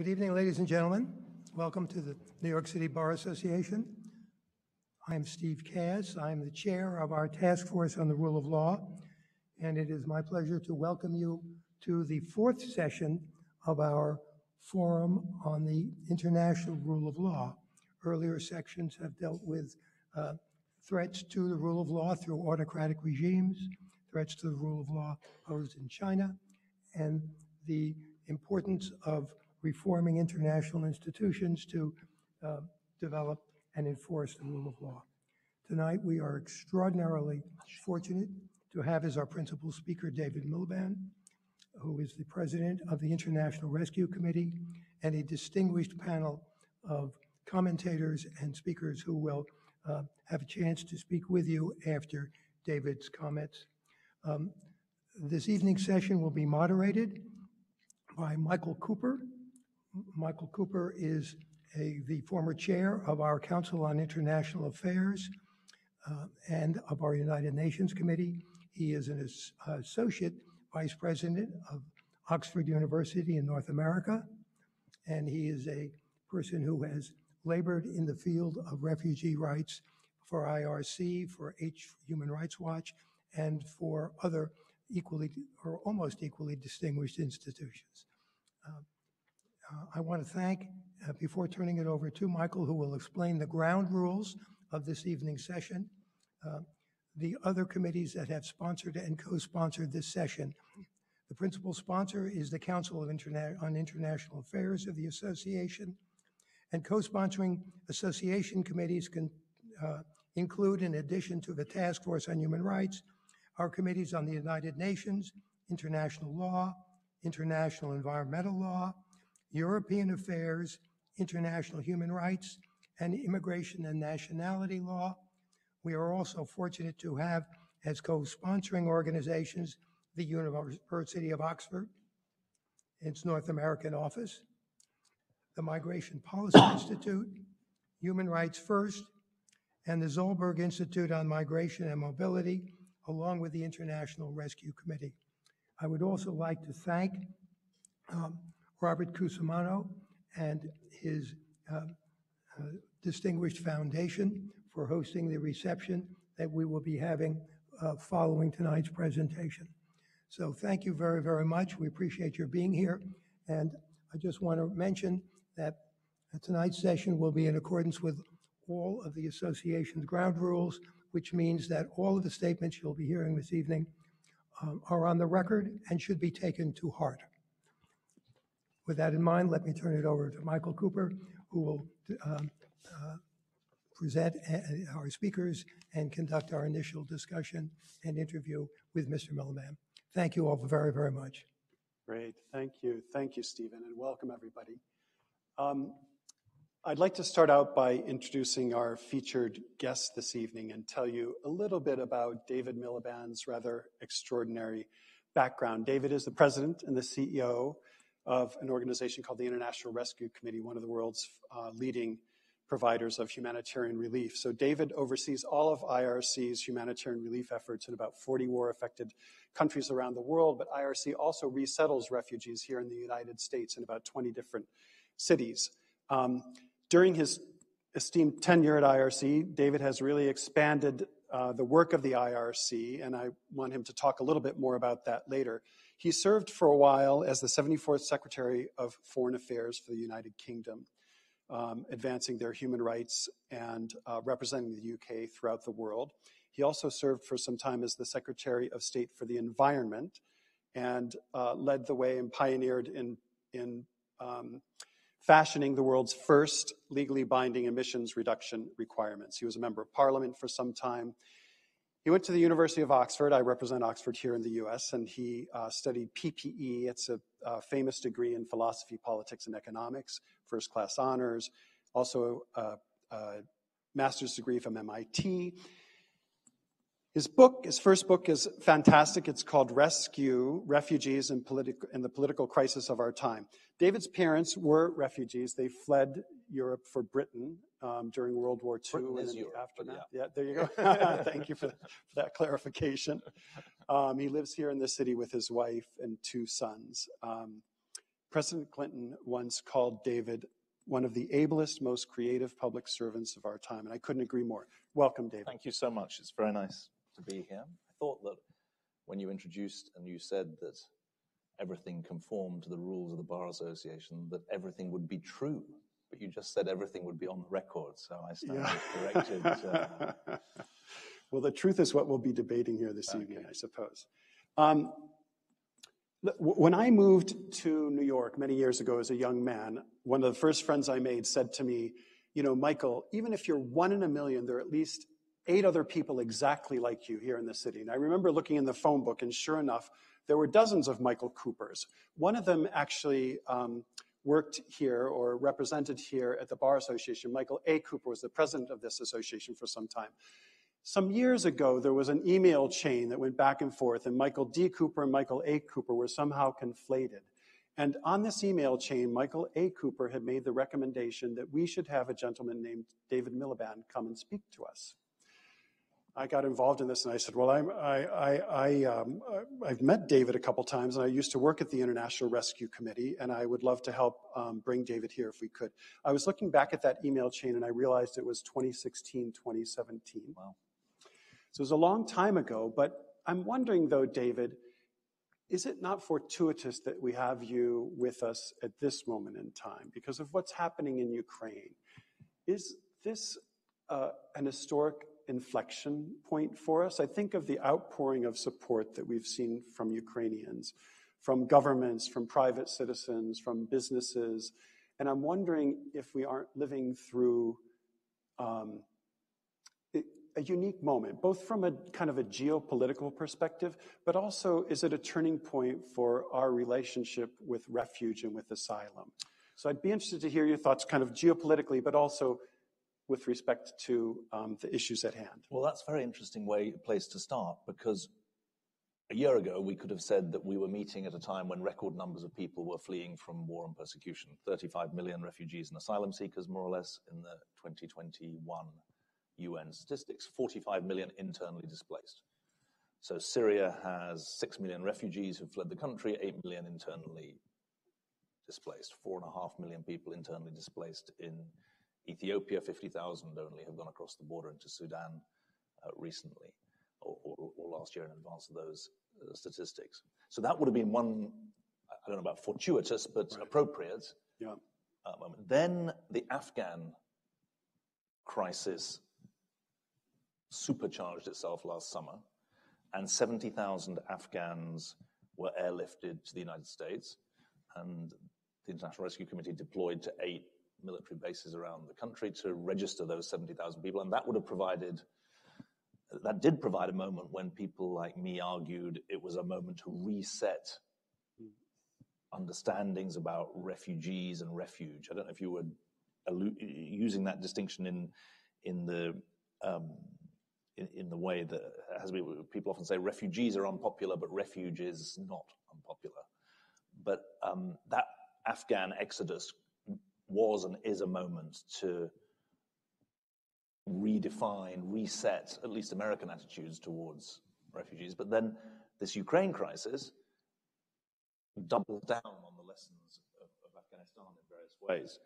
Good evening, ladies and gentlemen. Welcome to the New York City Bar Association. I'm Steve Kass. I'm the chair of our task force on the rule of law, and it is my pleasure to welcome you to the fourth session of our forum on the international rule of law. Earlier sections have dealt with uh, threats to the rule of law through autocratic regimes, threats to the rule of law posed in China, and the importance of reforming international institutions to uh, develop and enforce the rule of law. Tonight, we are extraordinarily fortunate to have as our principal speaker David Miliband, who is the president of the International Rescue Committee, and a distinguished panel of commentators and speakers who will uh, have a chance to speak with you after David's comments. Um, this evening's session will be moderated by Michael Cooper, Michael Cooper is a, the former chair of our Council on International Affairs uh, and of our United Nations Committee. He is an as, associate vice president of Oxford University in North America, and he is a person who has labored in the field of refugee rights for IRC, for H Human Rights Watch, and for other equally or almost equally distinguished institutions. Uh, uh, I want to thank, uh, before turning it over to Michael, who will explain the ground rules of this evening's session, uh, the other committees that have sponsored and co-sponsored this session. The principal sponsor is the Council Interna on International Affairs of the Association, and co-sponsoring association committees can uh, include, in addition to the Task Force on Human Rights, our committees on the United Nations, international law, international environmental law, European Affairs, International Human Rights, and Immigration and Nationality Law. We are also fortunate to have as co-sponsoring organizations the University of Oxford, its North American office, the Migration Policy Institute, Human Rights First, and the Zolberg Institute on Migration and Mobility, along with the International Rescue Committee. I would also like to thank um, Robert Cusimano and his uh, uh, distinguished foundation for hosting the reception that we will be having uh, following tonight's presentation. So thank you very, very much. We appreciate your being here. And I just want to mention that tonight's session will be in accordance with all of the association's ground rules, which means that all of the statements you'll be hearing this evening um, are on the record and should be taken to heart. With that in mind, let me turn it over to Michael Cooper, who will um, uh, present uh, our speakers and conduct our initial discussion and interview with Mr. Miliband. Thank you all very, very much. Great. Thank you. Thank you, Stephen, and welcome everybody. Um, I'd like to start out by introducing our featured guest this evening and tell you a little bit about David Miliband's rather extraordinary background. David is the president and the CEO of an organization called the International Rescue Committee, one of the world's uh, leading providers of humanitarian relief. So David oversees all of IRC's humanitarian relief efforts in about 40 war-affected countries around the world, but IRC also resettles refugees here in the United States in about 20 different cities. Um, during his esteemed tenure at IRC, David has really expanded uh, the work of the IRC, and I want him to talk a little bit more about that later. He served for a while as the 74th Secretary of Foreign Affairs for the United Kingdom, um, advancing their human rights and uh, representing the UK throughout the world. He also served for some time as the Secretary of State for the Environment and uh, led the way and pioneered in, in um, fashioning the world's first legally binding emissions reduction requirements. He was a member of parliament for some time he went to the University of Oxford. I represent Oxford here in the US, and he uh, studied PPE. It's a, a, famous degree in philosophy, politics, and economics, first class honors, also a, a master's degree from MIT. His book, his first book is fantastic. It's called Rescue Refugees in, Politi- in the Political Crisis of Our Time. David's parents were refugees. They fled Europe for Britain um, during World War II Britain and in the Europe, aftermath. yeah. Yeah. there you go. Thank you for, for that clarification. Um, he lives here in the city with his wife and two sons. Um, President Clinton once called David one of the ablest, most creative public servants of our time, and I couldn't agree more. Welcome, David. Thank you so much. It's very nice to be here. I thought that when you introduced and you said that everything conformed to the rules of the Bar Association, that everything would be true. But you just said everything would be on the record, so I stand Yeah. corrected. Uh, well, the truth is what we'll be debating here this Okay. evening, I suppose. Um, when I moved to New York many years ago as a young man, one of the first friends I made said to me, You know, Michael, even if you're one in a million, there are at least eight other people exactly like you here in the city. And I remember looking in the phone book, and sure enough, there were dozens of Michael Coopers. One of them actually um, worked here or represented here at the Bar Association. Michael A. Cooper was the president of this association for some time. Some years ago, there was an email chain that went back and forth, and Michael D. Cooper and Michael A. Cooper were somehow conflated. And on this email chain, Michael A. Cooper had made the recommendation that we should have a gentleman named David Miliband come and speak to us. I got involved in this and I said, Well, I'm, I, I, I, um, I've met David a couple times and I used to work at the International Rescue Committee and I would love to help um, bring David here if we could. I was looking back at that email chain and I realized it was 2016, 2017. Wow. So it was a long time ago, but I'm wondering though, David, is it not fortuitous that we have you with us at this moment in time because of what's happening in Ukraine? Is this uh, an historic inflection point for us? I think of the outpouring of support that we've seen from Ukrainians, from governments, from private citizens, from businesses. And I'm wondering if we aren't living through um, a unique moment, both from a kind of a geopolitical perspective, but also is it a turning point for our relationship with refuge and with asylum? So I'd be interested to hear your thoughts kind of geopolitically, but also with respect to um, the issues at hand. well, that's a very interesting way, place to start because a year ago we could have said that we were meeting at a time when record numbers of people were fleeing from war and persecution 35 million refugees and asylum seekers, more or less, in the 2021 UN statistics, 45 million internally displaced. So Syria has 6 million refugees who fled the country, 8 million internally displaced, 4.5 million people internally displaced in Ethiopia, 50,000 only have gone across the border into Sudan uh, recently, or, last year in advance of those uh, statistics. So that would have been one, I don't know about fortuitous, but appropriate Yeah. uh, moment. Then the Afghan crisis supercharged itself last summer, and 70,000 Afghans were airlifted to the United States, and the International Rescue Committee deployed to eight military bases around the country to register those 70,000 people, and that would have provided. That did provide a moment when people like me argued it was a moment to reset understandings about refugees and refuge. I don't know if you were using that distinction in in the um, in, the way that has people often say refugees are unpopular, but refuge is not unpopular. But um, that Afghan exodus was and is a moment to redefine, reset at least American attitudes towards refugees. But then this Ukraine crisis doubles down on the lessons of, of Afghanistan in various ways.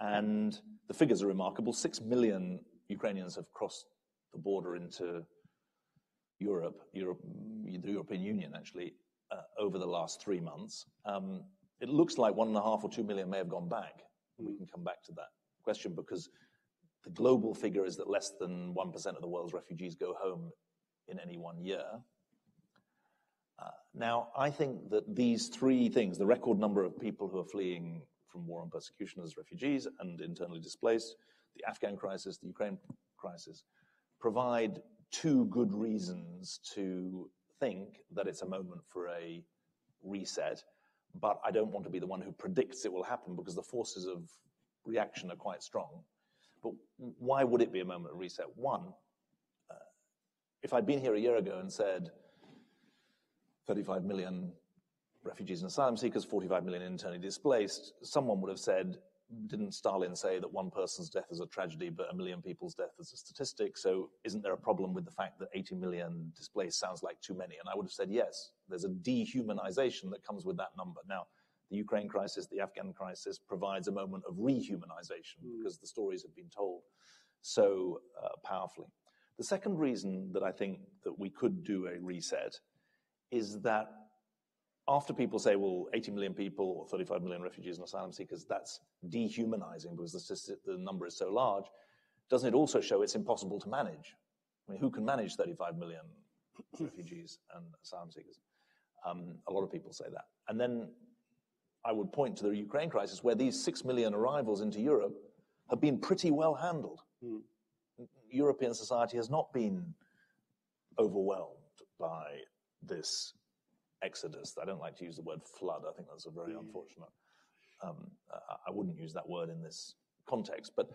And the figures are remarkable. Six million Ukrainians have crossed the border into Europe, Europe the European Union, actually, uh, over the last three months. Um, it looks like one and a half or two million may have gone back. We can come back to that question because the global figure is that less than 1% of the world's refugees go home in any one year. Uh, now, I think that these three things the record number of people who are fleeing from war and persecution as refugees and internally displaced, the Afghan crisis, the Ukraine crisis provide two good reasons to think that it's a moment for a reset. But I don't want to be the one who predicts it will happen because the forces of reaction are quite strong. But why would it be a moment of reset? One, uh, if I'd been here a year ago and said 35 million refugees and asylum seekers, 45 million internally displaced, someone would have said, didn't Stalin say that one person's death is a tragedy, but a million people's death is a statistic? So isn't there a problem with the fact that 80 million displaced sounds like too many? And I would have said, yes, there's a dehumanization that comes with that number. Now, the Ukraine crisis, the Afghan crisis provides a moment of rehumanization mm. because the stories have been told so uh, powerfully. The second reason that I think that we could do a reset is that after people say, well, 80 million people or 35 million refugees and asylum seekers, that's dehumanizing because the, the number is so large, doesn't it also show it's impossible to manage? I mean, who can manage 35 million refugees and asylum seekers? Um, a lot of people say that. And then I would point to the Ukraine crisis where these 6 million arrivals into Europe have been pretty well handled. Mm. European society has not been overwhelmed by this exodus. I don't like to use the word flood. I think that's a very unfortunate. Um, I wouldn't use that word in this context. But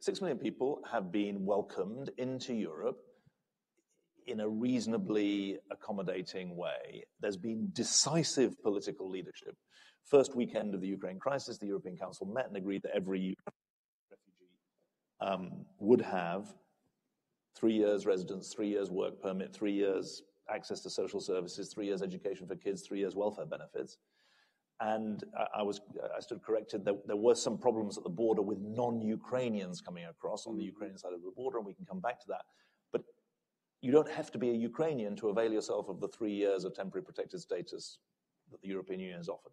six million people have been welcomed into Europe in a reasonably accommodating way. There's been decisive political leadership. First weekend of the Ukraine crisis, the European Council met and agreed that every refugee um, would have three years residence, three years work permit, three years access to social services, three years education for kids, three years welfare benefits. And I, was I stood corrected. There, there were some problems at the border with non-Ukrainians coming across on the mm-hmm. Ukrainian side of the border, and we can come back to that. But you don't have to be a Ukrainian to avail yourself of the three years of temporary protected status that the European Union has offered.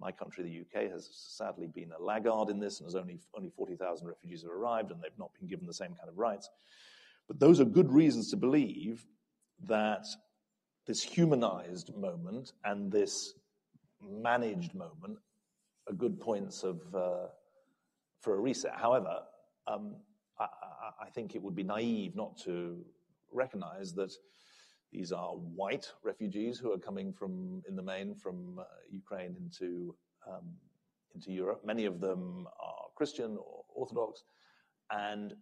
My country, the UK, has sadly been a laggard in this, and has only only 40,000 refugees have arrived, and they've not been given the same kind of rights. But those are good reasons to believe that this humanized moment and this managed moment are good points of uh, for a reset. However, um, I, I, think it would be naive not to recognize that these are white refugees who are coming from, in the main, from uh, Ukraine into um, into Europe. Many of them are Christian or Orthodox, and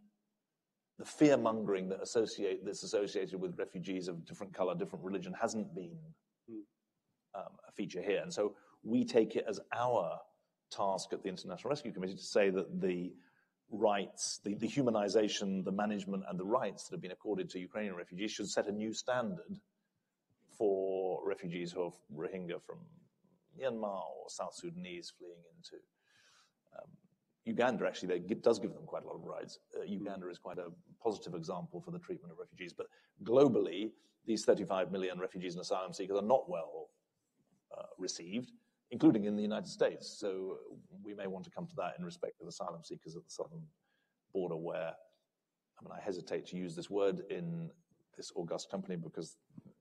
the fear mongering that associate that's associated with refugees of different color, different religion, hasn't been um, a feature here. And so we take it as our task at the International Rescue Committee to say that the rights, the, the humanization, the management, and the rights that have been accorded to Ukrainian refugees should set a new standard for refugees who are Rohingya from Myanmar or South Sudanese fleeing into um, Uganda actually does give them quite a lot of rights. Uh, Uganda is quite a positive example for the treatment of refugees. But globally, these 35 million refugees and asylum seekers are not well uh, received, including in the United States. So we may want to come to that in respect of asylum seekers at the southern border, where I mean, I hesitate to use this word in this august company because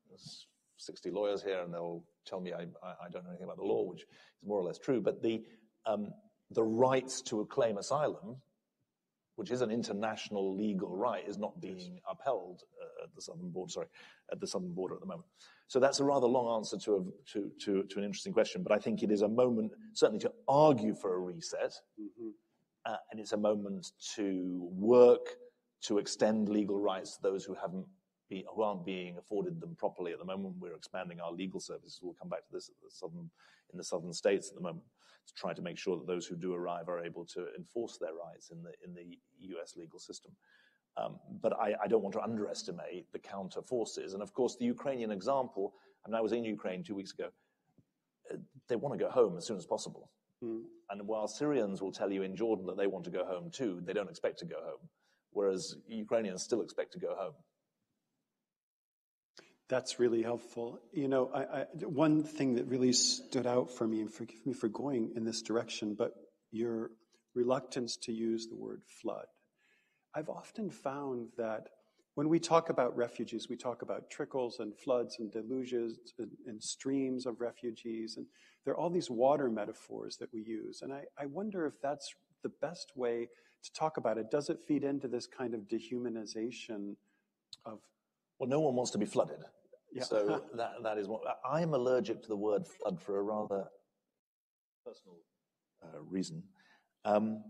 there's 60 lawyers here and they'll tell me I, I, don't know anything about the law, which is more or less true. But the um, the rights to claim asylum, which is an international legal right, is not being upheld uh, at the southern border. Sorry, at the southern border at the moment. So that's a rather long answer to, a, to, to, to an interesting question, but I think it is a moment certainly to argue for a reset, mm-hmm. uh, and it's a moment to work to extend legal rights to those who haven't be, who aren't being afforded them properly at the moment. We're expanding our legal services. We'll come back to this the southern, in the southern states at the moment to try to make sure that those who do arrive are able to enforce their rights in the in the U.S. legal system. Um, but I, I, don't want to underestimate the counter forces. And of course, the Ukrainian example. I mean, I was in Ukraine two weeks ago. Uh, they want to go home as soon as possible. Mm. And while Syrians will tell you in Jordan that they want to go home too, they don't expect to go home. Whereas Ukrainians still expect to go home. That's really helpful. You know, I, I, one thing that really stood out for me, and forgive me for going in this direction, but your reluctance to use the word flood. I've often found that when we talk about refugees, we talk about trickles and floods and deluges and, and streams of refugees, and there are all these water metaphors that we use. And I, I wonder if that's the best way to talk about it. Does it feed into this kind of dehumanization of well, no one wants to be flooded. Yeah. So that, that is what I am allergic to the word flood for a rather personal uh, reason. Um,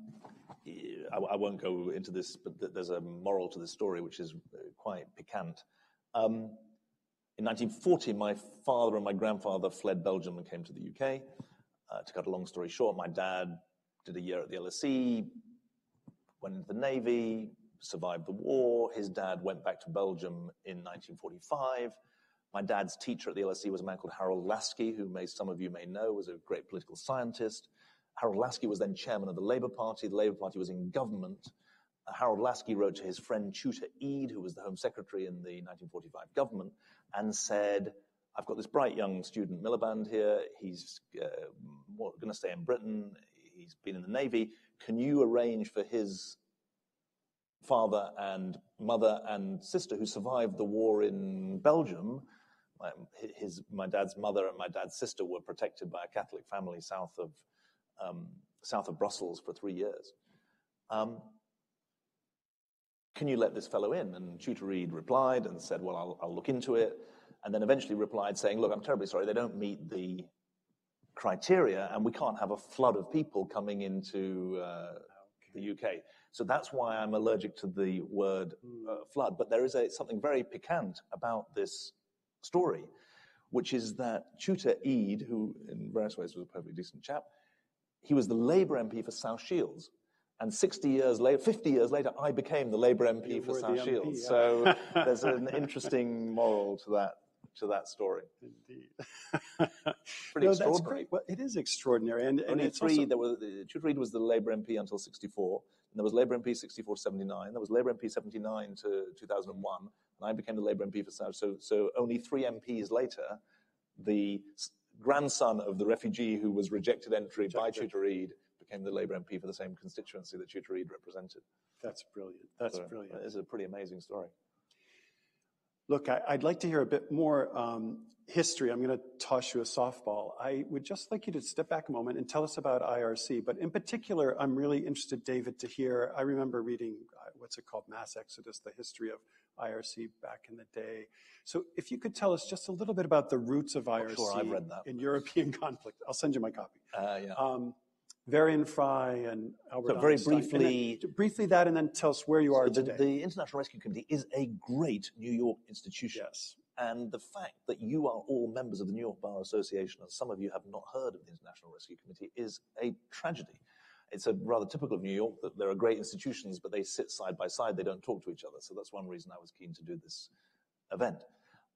I, I, won't go into this, but there's a moral to this story which is uh, quite piquant. Um, in 1940, my father and my grandfather fled Belgium and came to the UK. Uh, to cut a long story short, my dad did a year at the LSE, went into the Navy, survived the war. His dad went back to Belgium in 1945 My dad's teacher at the LSE was a man called Harold Laski, who may, some of you may know was a great political scientist. Harold Laski was then chairman of the Labour Party. The Labour Party was in government. Uh, Harold Laski wrote to his friend Chuter Ede, who was the Home Secretary in the 1945 government, and said, I've got this bright young student, Miliband, here. He's uh, going to stay in Britain. He's been in the Navy. Can you arrange for his father and mother and sister who survived the war in Belgium my, his, my dad's mother and my dad's sister were protected by a Catholic family south of, um, south of Brussels for three years. Um, can you let this fellow in? And Chuter Ede replied and said, well, I'll, I'll look into it. And then eventually replied saying, look, I'm terribly sorry, they don't meet the criteria and we can't have a flood of people coming into uh, the UK. So that's why I'm allergic to the word uh, flood. But there is a, something very piquant about this story, which is that Chuter Ede, who in various ways was a perfectly decent chap, he was the Labour MP for South Shields. And 60 years later, 50 years later, I became the Labour MP You for South Shields. yeah. So there's an interesting moral to that, to that story. Indeed. Pretty no, that's great. Well, it is extraordinary, and, and Only it's three. also, There was Chuter uh, Ede was the Labour MP until '64, and there was Labour MP '64 to '79. There was Labour MP '79 to 2001, and I became the Labour MP for South. So, so only three MPs later, the grandson of the refugee who was rejected entry by. Chuter Ede became the Labour MP for the same constituency that Chuter Ede represented. that's brilliant. That's So brilliant. It's a pretty amazing story. Look, I, I'd like to hear a bit more um, history. I'm going to toss you a softball. I would just like you to step back a moment and tell us about IRC. But in particular, I'm really interested, David, to hear. I remember reading uh, what's it called, Mass Exodus, the history of IRC back in the day. So, if you could tell us just a little bit about the roots of IRC sure, I've read that. in European conflict. I'll send you my copy. Uh, yeah. Um, Varian Fry and Albert So very Einstein. And then briefly- briefly that, and then tell us where you are the, today. the International Rescue Committee is a great New York institution. yes. And the fact that you are all members of the New York Bar Association, and some of you have not heard of the International Rescue Committee, is a tragedy. It's a rather typical of New York that there are great institutions, but they sit side by side, they don't talk to each other. So that's one reason I was keen to do this event.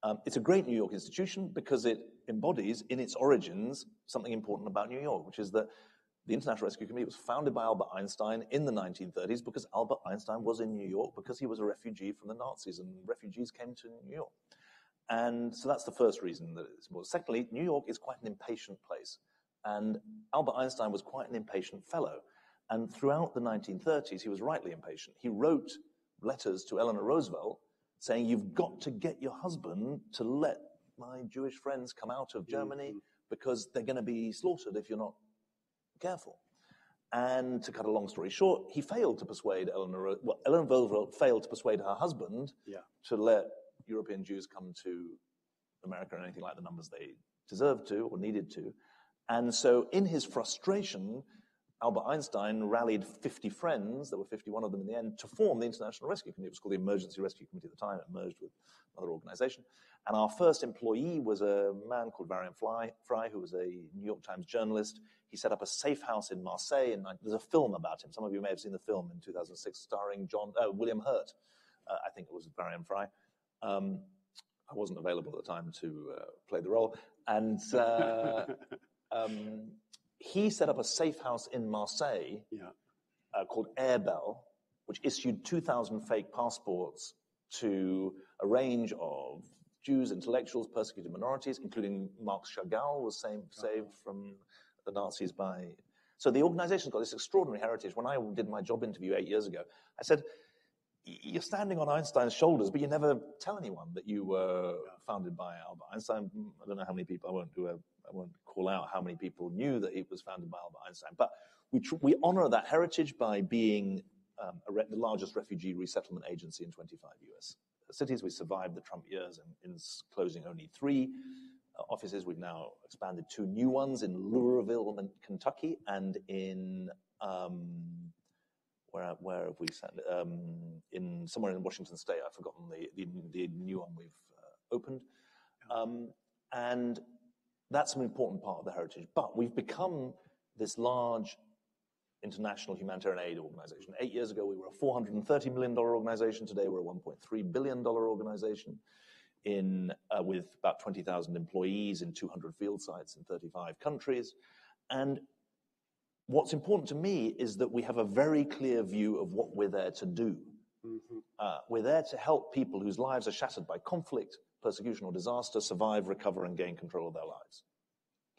Um, it's a great New York institution because it embodies, in its origins, something important about New York, which is that the International Rescue Committee was founded by Albert Einstein in the 1930s because Albert Einstein was in New York because he was a refugee from the Nazis and refugees came to New York. And so that's the first reason that it's important. Secondly, New York is quite an impatient place. And Albert Einstein was quite an impatient fellow. And throughout the 1930s, he was rightly impatient. He wrote letters to Eleanor Roosevelt saying, You've got to get your husband to let my Jewish friends come out of Germany mm-hmm. because they're going to be slaughtered if you're not careful. And to cut a long story short, he failed to persuade Eleanor, Ro- well, Eleanor Roosevelt failed to persuade her husband Yeah. to let European Jews come to America in anything like the numbers they deserved to or needed to. And so, in his frustration, Albert Einstein rallied 50 friends, there were 51 of them in the end, to form the International Rescue Committee. It was called the Emergency Rescue Committee at the time, it merged with another organization. And our first employee was a man called Varian Fly, Fry, who was a New York Times journalist. He set up a safe house in Marseille. And there's a film about him. Some of you may have seen the film in 2006, starring John uh, William Hurt. Uh, I think it was Varian Fry. Um, I wasn't available at the time to uh, play the role. And uh, um, he set up a safe house in Marseille Yeah. uh, called Airbel, which issued 2,000 fake passports to a range of Jews, intellectuals, persecuted minorities, including Marx Chagall was saved, saved from the Nazis by. So the organization's got this extraordinary heritage. When I did my job interview eight years ago, I said, "Y- You're standing on Einstein's shoulders, but you never tell anyone that you were founded by Albert Einstein. Mm, I don't know how many people, I won't do a, I won't call out how many people knew that it was founded by Albert Einstein, but we, tr- we honor that heritage by being um, a re- the largest refugee resettlement agency in 25 US cities. We survived the Trump years and in closing only three uh, offices. We've now expanded two new ones in Louisville, Kentucky, and in um, where where have we sat? Um, in somewhere in Washington State. I've forgotten the the, the new one we've uh, opened, um, and that's an important part of the heritage. But we've become this large international humanitarian aid organization. Eight years ago, we were a $430 million organization. Today, we're a $1.3 billion organization. in, uh, with about 20,000 employees in 200 field sites in 35 countries. And what's important to me is that we have a very clear view of what we're there to do. Mm-hmm. Uh, we're there to help people whose lives are shattered by conflict, persecution, or disaster survive, recover, and gain control of their lives.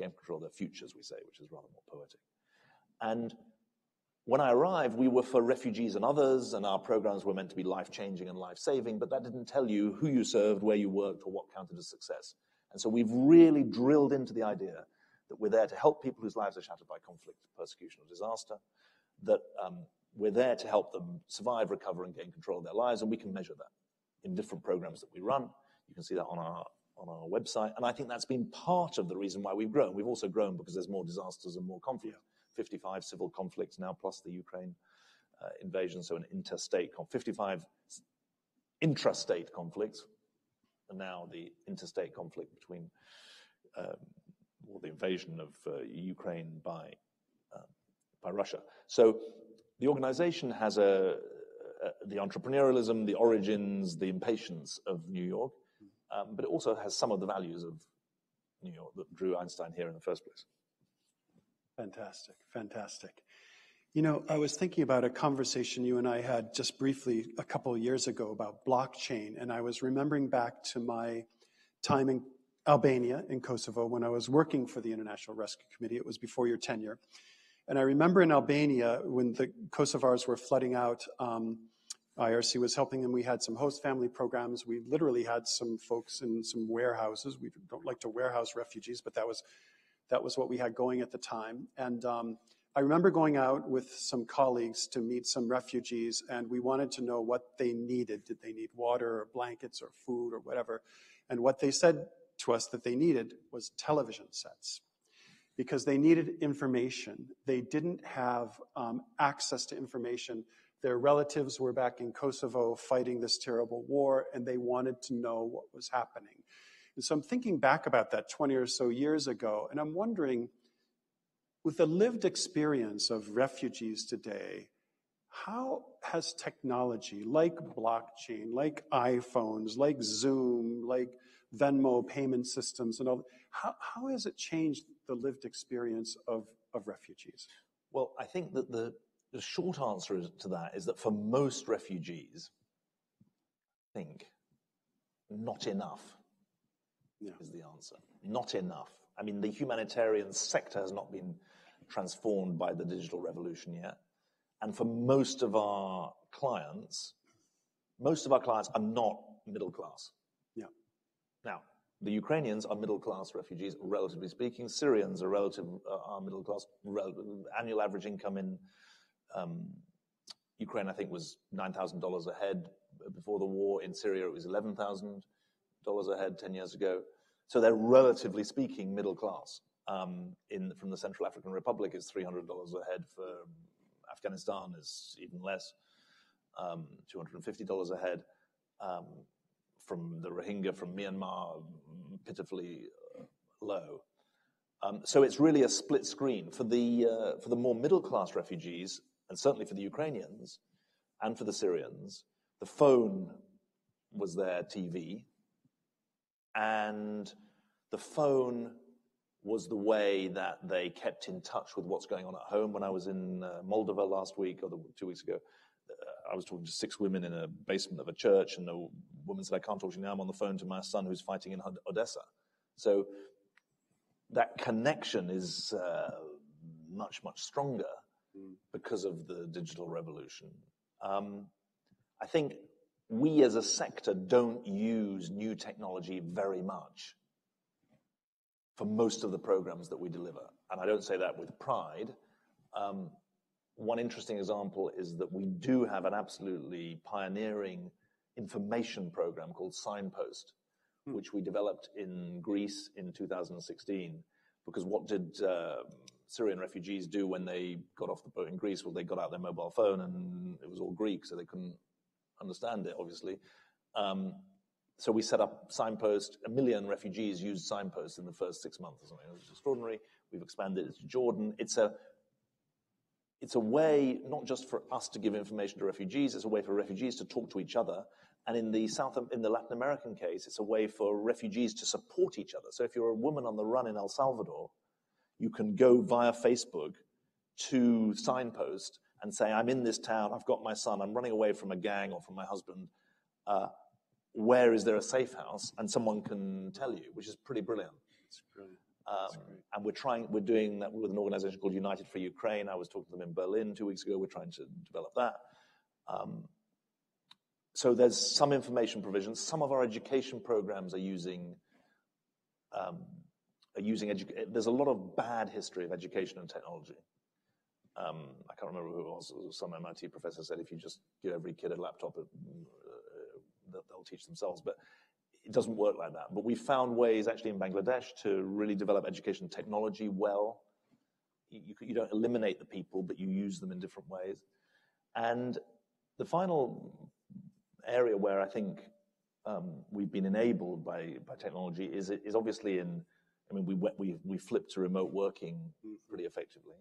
Gain control of their futures, we say, which is rather more poetic. And when I arrived, we were for refugees and others, and our programs were meant to be life changing and life saving, but that didn't tell you who you served, where you worked, or what counted as success. And so we've really drilled into the idea that we're there to help people whose lives are shattered by conflict, persecution, or disaster, that um, we're there to help them survive, recover, and gain control of their lives, and we can measure that in different programs that we run. You can see that on our on our website, and I think that's been part of the reason why we've grown. We've also grown because there's more disasters and more conflict. 55 civil conflicts now, plus the Ukraine uh, invasion, so an interstate, conflict. 55 intrastate conflicts, and now the interstate conflict between, um, or the invasion of uh, Ukraine by, uh, by Russia. So the organization has a, a, the entrepreneurialism, the origins, the impatience of New York, um, but it also has some of the values of New York that drew Einstein here in the first place. Fantastic, fantastic. You know, I was thinking about a conversation you and I had just briefly a couple of years ago about blockchain, and I was remembering back to my time in Albania, in Kosovo, when I was working for the International Rescue Committee. It was before your tenure. And I remember in Albania, when the Kosovars were flooding out, um, IRC was helping them. We had some host family programs. We literally had some folks in some warehouses. We don't like to warehouse refugees, but that was that was what we had going at the time. And um, I remember going out with some colleagues to meet some refugees, and we wanted to know what they needed. Did they need water or blankets or food or whatever? And what they said to us that they needed was television sets because they needed information. They didn't have um, access to information. Their relatives were back in Kosovo fighting this terrible war, and they wanted to know what was happening. And so I'm thinking back about that 20 or so years ago, and I'm wondering, with the lived experience of refugees today, how has technology like blockchain, like iPhones, like Zoom, like Venmo payment systems, and all, how, how has it changed the lived experience of, of refugees? Well, I think that the, the short answer to that is that for most refugees, I think not enough yeah. is the answer. Not enough. I mean, the humanitarian sector has not been transformed by the digital revolution yet. And for most of our clients, most of our clients are not middle class. Now, the Ukrainians are middle class refugees, relatively speaking. Syrians are relative uh, are middle class. annual average income in um, Ukraine, I think, was nine thousand dollars a head before the war. In Syria, it was eleven thousand dollars a head 10 years ago. So they're relatively speaking middle class. Um, in, from the Central African Republic, it's $300 a head. For Afghanistan, is even less, um, $250 a head. From the Rohingya from Myanmar, pitifully uh, low. Um, so it's really a split screen for the uh, for the more middle class refugees, and certainly for the Ukrainians and for the Syrians. The phone was their TV, and the phone was the way that they kept in touch with what's going on at home. When I was in uh, Moldova last week or the, two weeks ago, I was talking to six women in a basement of a church, and the woman said, "I can't talk to you now. I'm on the phone to my son who's fighting in Odessa." So that connection is uh, much much stronger mm. because of the digital revolution. Um, I think we as a sector don't use new technology very much for most of the programs that we deliver. And I don't say that with pride. Um, one interesting example is that we do have an absolutely pioneering information program called Signpost, hmm. which we developed in Greece in 2016. Because what did uh, Syrian refugees do when they got off the boat in Greece? Well, they got out their mobile phone and it was all Greek, so they couldn't understand it, obviously. Um, so we set up Signpost. A million refugees used Signpost in the first six months or something. It was extraordinary. We've expanded it to Jordan. It's a it's a way not just for us to give information to refugees, it's a way for refugees to talk to each other. And in the South, in the Latin American case, it's a way for refugees to support each other. So if you're a woman on the run in El Salvador, you can go via Facebook to signpost and say, I'm in this town, I've got my son, I'm running away from a gang or from my husband. Uh, where is there a safe house? And someone can tell you, which is pretty brilliant. That's brilliant. Um, and we're trying, we're doing that with an organization called United for Ukraine. I was talking to them in Berlin two weeks ago. We're trying to develop that. Um, so there's some information provision. Some of our education programs are using, um, are using edu- there's a lot of bad history of education and technology. Um, I can't remember who it was. Some MIT professor said if you just give every kid a laptop, uh, they'll teach themselves. But it doesn't work like that. But we found ways actually in Bangladesh to really develop education technology well. You, you, don't eliminate the people, but you use them in different ways. And the final area where I think um, we've been enabled by, by technology is, is obviously in, I mean, we, we, we flipped to remote working pretty effectively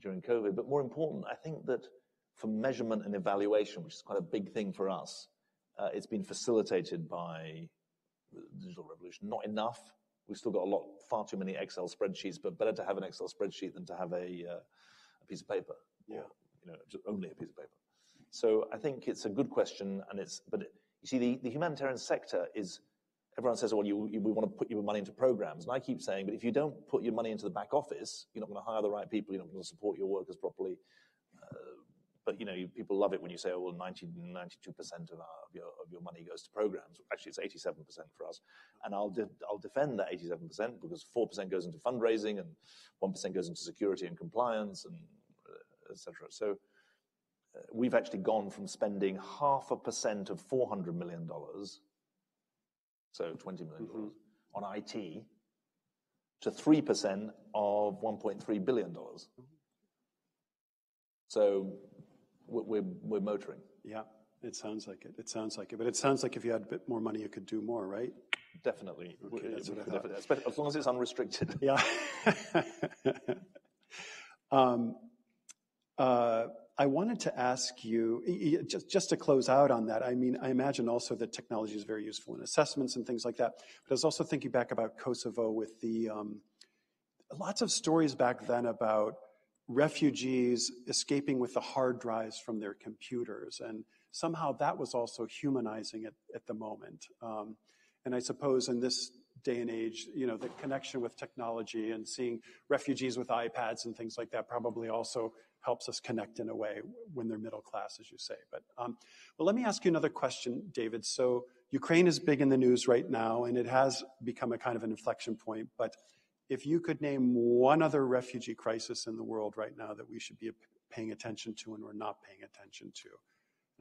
during COVID. But more important, I think that for measurement and evaluation, which is quite a big thing for us, uh, it's been facilitated by the digital revolution. Not enough. We've still got a lot, far too many Excel spreadsheets, but better to have an Excel spreadsheet than to have a, uh, a piece of paper. Yeah. Or, you know, just only a piece of paper. So I think it's a good question, and it's. But you see, the, the humanitarian sector is. Everyone says, "Well, you, you, we want to put your money into programs," and I keep saying, "But if you don't put your money into the back office, you're not going to hire the right people. You're not going to support your workers properly. But you know, people love it when you say, "Oh, well, 90, 92 percent of, of your of your money goes to programs." Actually, it's eighty-seven percent for us, and I'll de- I'll defend that eighty-seven percent because four percent goes into fundraising and one percent goes into security and compliance and uh, etc. So uh, we've actually gone from spending half a percent of four hundred million dollars, so twenty million dollars mm-hmm. on IT, to three percent of one point three billion dollars. So we're, we're motoring. Yeah, it sounds like it. It sounds like it. But it sounds like if you had a bit more money, you could do more, right? Definitely. Okay, that's what I thought. As long as it's unrestricted. Yeah. um, uh, I wanted to ask you, just, just to close out on that, I mean, I imagine also that technology is very useful in assessments and things like that. But I was also thinking back about Kosovo with the, um, lots of stories back then about refugees escaping with the hard drives from their computers. And somehow that was also humanizing at, at the moment. Um, and I suppose in this day and age, you know, the connection with technology and seeing refugees with iPads and things like that probably also helps us connect in a way when they're middle class, as you say. But um, well, let me ask you another question, David. So Ukraine is big in the news right now, and it has become a kind of an inflection point. But if you could name one other refugee crisis in the world right now that we should be paying attention to and we're not paying attention to.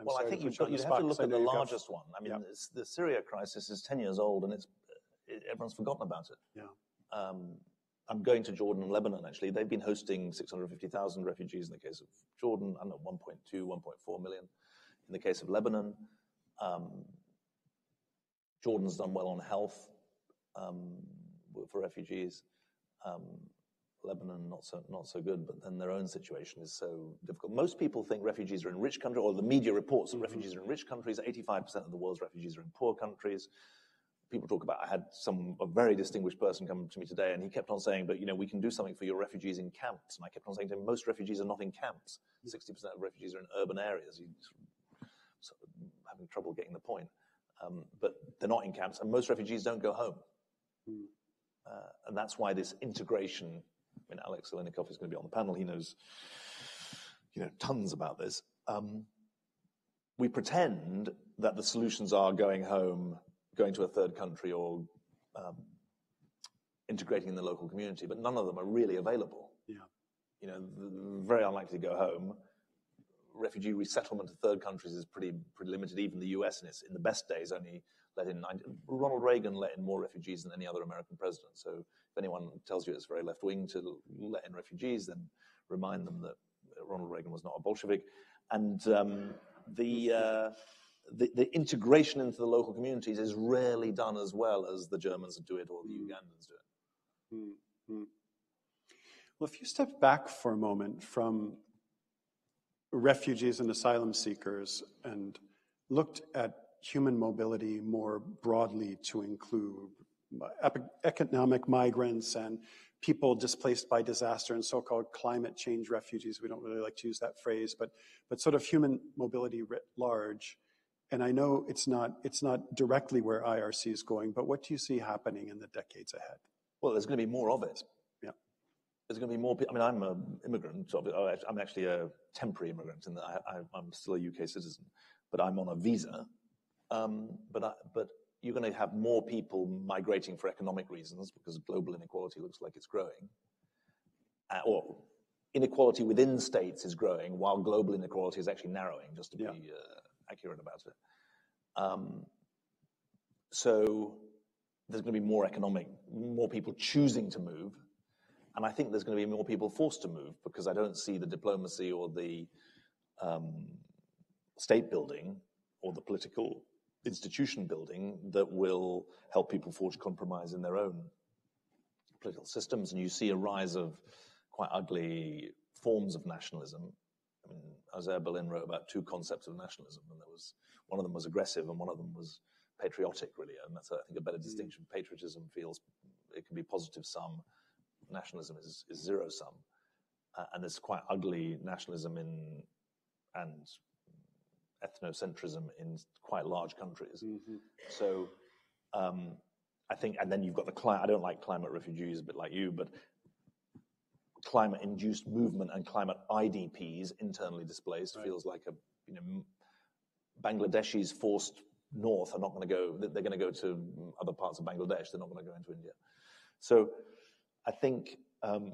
well, I think you've got, you'd have to look at the largest one. I mean, yeah. the Syria crisis is 10 years old and it's, it, everyone's forgotten about it. Yeah. Um, I'm going to Jordan and Lebanon, actually. They've been hosting 650,000 refugees in the case of Jordan, and 1.2, 1.4 million in the case of Lebanon. Um, Jordan's done well on health um, for refugees. Um, Lebanon not so not so good, but then their own situation is so difficult. Most people think refugees are in rich countries, or the media reports that mm-hmm. refugees are in rich countries. Eighty-five percent of the world's refugees are in poor countries. People talk about. I had some a very distinguished person come to me today, and he kept on saying, "But you know, we can do something for your refugees in camps." And I kept on saying to him, "Most refugees are not in camps. Sixty percent of refugees are in urban areas." He's sort of having trouble getting the point, um, but they're not in camps, and most refugees don't go home. Mm. Uh, and that's why this integration, I mean, Alex Aleinikoff is going to be on the panel. He knows, you know, tons about this. Um, we pretend that the solutions are going home, going to a third country, or um, integrating in the local community, but none of them are really available. Yeah. You know, very unlikely to go home. Refugee resettlement to third countries is pretty pretty limited. Even the U.S. in its in the best days only let in 90, Ronald Reagan let in more refugees than any other American president. So if anyone tells you it's very left wing to let in refugees, then remind them that Ronald Reagan was not a Bolshevik. And um, the, uh, the, the integration into the local communities is rarely done as well as the Germans do it or the Ugandans do it. Mm-hmm. Well, if you step back for a moment from refugees and asylum seekers and looked at human mobility more broadly to include economic migrants and people displaced by disaster and so-called climate change refugees. We don't really like to use that phrase, but, but sort of human mobility writ large. And I know it's not, it's not directly where IRC is going, but what do you see happening in the decades ahead? Well, there's going to be more of it. Yeah. There's going to be more. I mean, I'm an immigrant. I'm actually a temporary immigrant, and I, am still a UK citizen, but I'm on a visa. Um, but, you're going to have more people migrating for economic reasons because global inequality looks like it's growing. Uh, or inequality within states is growing while global inequality is actually narrowing, just to be uh, accurate about it. Um, so there's going to be more economic, more people choosing to move. And I think there's going to be more people forced to move because I don't see the diplomacy or the um, state building or the political institution building that will help people forge compromise in their own political systems. And you see a rise of quite ugly forms of nationalism. I mean, Isaiah Berlin wrote about two concepts of nationalism, and there was one of them was aggressive, and one of them was patriotic, really. And that's, I think, a better mm. distinction. Patriotism feels it can be positive sum. Nationalism is, is zero sum. Uh, and there's quite ugly nationalism in and ethnocentrism in quite large countries. Mm-hmm. So um, I think, and then you've got the climate. I don't like climate refugees, a bit like you, but climate-induced movement and climate IDPs, internally displaced, right. feels like a you know Bangladeshis forced north are not going to go. They're going to go to other parts of Bangladesh. They're not going to go into India. So I think. Um,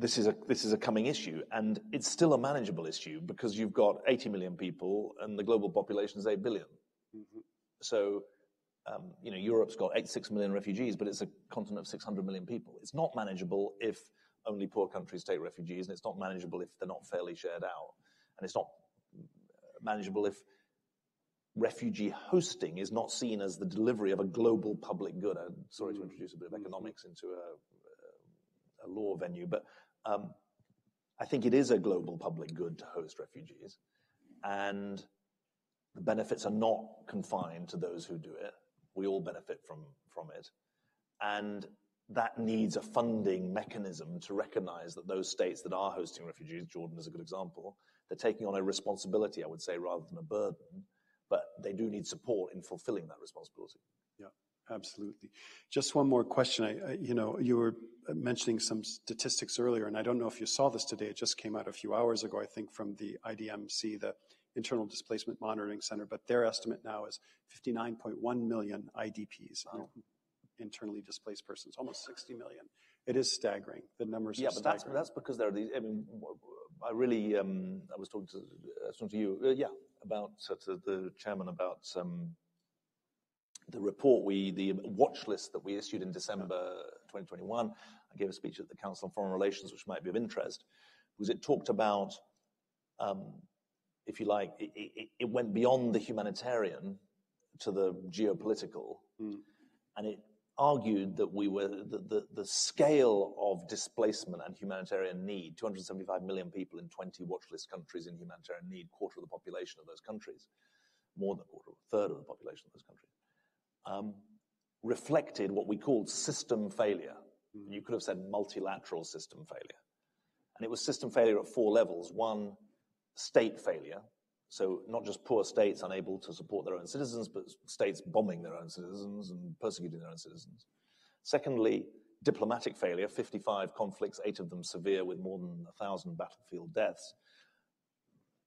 this is a this is a coming issue, and it's still a manageable issue because you've got 80 million people, and the global population is 8 billion. Mm-hmm. So, um, you know, Europe's got 86 million refugees, but it's a continent of 600 million people. It's not manageable if only poor countries take refugees, and it's not manageable if they're not fairly shared out, and it's not manageable if refugee hosting is not seen as the delivery of a global public good. I'm sorry to mm-hmm. introduce a bit of mm-hmm. economics into a, a law venue, but Um, I think it is a global public good to host refugees, and the benefits are not confined to those who do it. We all benefit from, from it. And that needs a funding mechanism to recognize that those states that are hosting refugees, Jordan is a good example, they're taking on a responsibility, I would say, rather than a burden, but they do need support in fulfilling that responsibility. Yeah, absolutely. Just one more question. I, I, you know, you were mentioning some statistics earlier, and I don't know if you saw this today. It just came out a few hours ago, I think, from the IDMC, the Internal Displacement Monitoring Center, but their estimate now is 59.1 million IDPs, wow. internally displaced persons, almost 60 million. It is staggering. The numbers yeah, but that's, that's because there are these. I mean, I really, um, I was talking to, uh, talking to you, uh, yeah, about uh, to the chairman about um, the report we, the watch list that we issued in December 2021. I gave a speech at the Council on Foreign Relations, which might be of interest, because it talked about, um, if you like, it, it, it, went beyond the humanitarian to the geopolitical, mm. and it argued that we were the, the, the, scale of displacement and humanitarian need 275 million people in 20 watch list countries in humanitarian need quarter of the population of those countries more than a quarter a third of the population of those countries reflected what we called system failure. Mm. You could have said multilateral system failure. And it was system failure at four levels. One, state failure. So not just poor states unable to support their own citizens, but states bombing their own citizens and persecuting their own citizens. Secondly, diplomatic failure, 55 conflicts, eight of them severe with more than 1,000 battlefield deaths.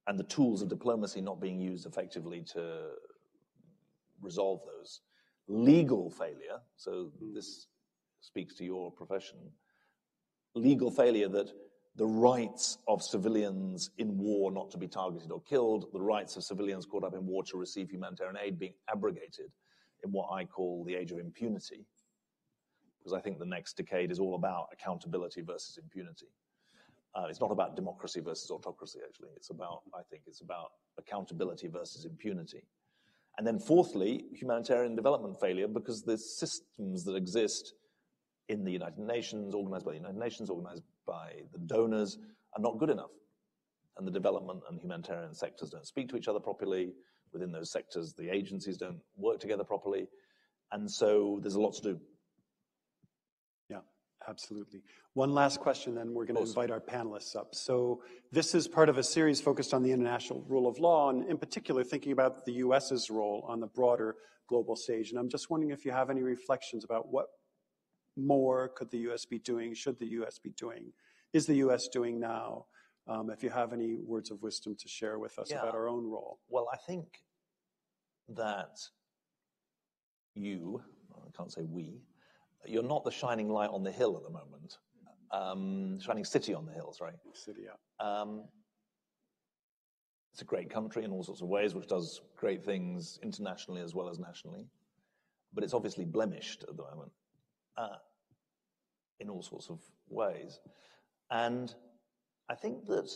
And the tools of diplomacy not being used effectively to resolve those legal failure, so this speaks to your profession, legal failure that the rights of civilians in war not to be targeted or killed, the rights of civilians caught up in war to receive humanitarian aid being abrogated in what I call the age of impunity. Because I think the next decade is all about accountability versus impunity. Uh, it's not about democracy versus autocracy, actually. It's about, I think, it's about accountability versus impunity. And then fourthly, humanitarian development failure because the systems that exist in the United Nations, organized by the United Nations, organized by the donors, are not good enough. and the development and humanitarian sectors don't speak to each other properly. Within those sectors, the agencies don't work together properly. And so there's a lot to do. Absolutely. One last question, then we're going to invite our panelists up. So, this is part of a series focused on the international rule of law, and in particular, thinking about the US's role on the broader global stage. And I'm just wondering if you have any reflections about what more could the US be doing, should the US be doing, is the US doing now? Um, if you have any words of wisdom to share with us Yeah. about our own role. Well, I think that you, I can't say we, you're not the shining light on the hill at the moment. Um, shining city on the hills, right? City, yeah. Um, it's a great country in all sorts of ways, which does great things internationally as well as nationally. But it's obviously blemished at the moment uh, in all sorts of ways. And I think that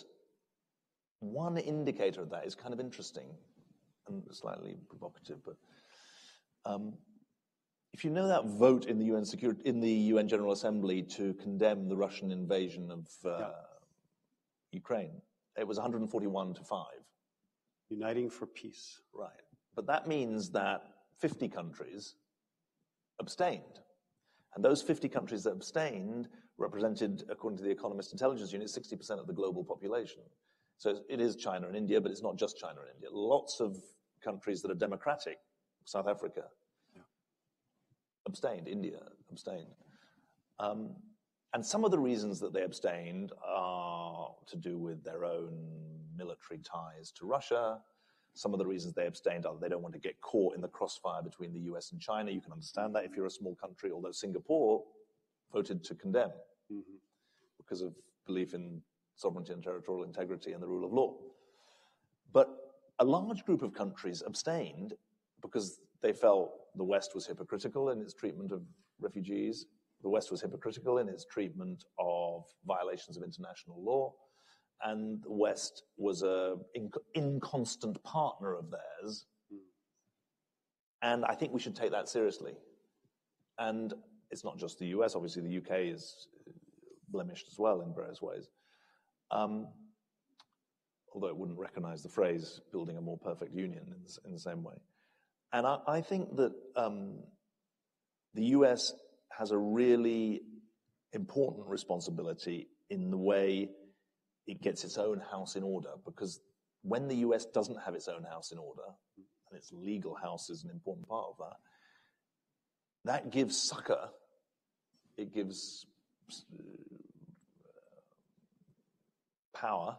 one indicator of that is kind of interesting and slightly provocative, but um, if you know that vote in the UN Security, in the UN General Assembly to condemn the Russian invasion of uh, Yeah. Ukraine, it was 141 to five. Uniting for peace. Right. But that means that 50 countries abstained. And those 50 countries that abstained represented, according to the Economist Intelligence Unit, 60% of the global population. So it is China and India, but it's not just China and India. Lots of countries that are democratic, South Africa, abstained, India abstained. Um, and some of the reasons that they abstained are to do with their own military ties to Russia. Some of the reasons they abstained are they don't want to get caught in the crossfire between the US and China. You can understand that if you're a small country, although Singapore voted to condemn Mhm. because of belief in sovereignty and territorial integrity and the rule of law. But a large group of countries abstained because they felt the West was hypocritical in its treatment of refugees. The West was hypocritical in its treatment of violations of international law. And the West was an in- inconstant partner of theirs. And I think we should take that seriously. And it's not just the US, obviously, the UK is blemished as well in various ways. Um, although it wouldn't recognize the phrase building a more perfect union in the, in the same way. And I, I think that um, the US has a really important responsibility in the way it gets its own house in order because when the US doesn't have its own house in order, and its legal house is an important part of that, that gives succor, it gives uh, power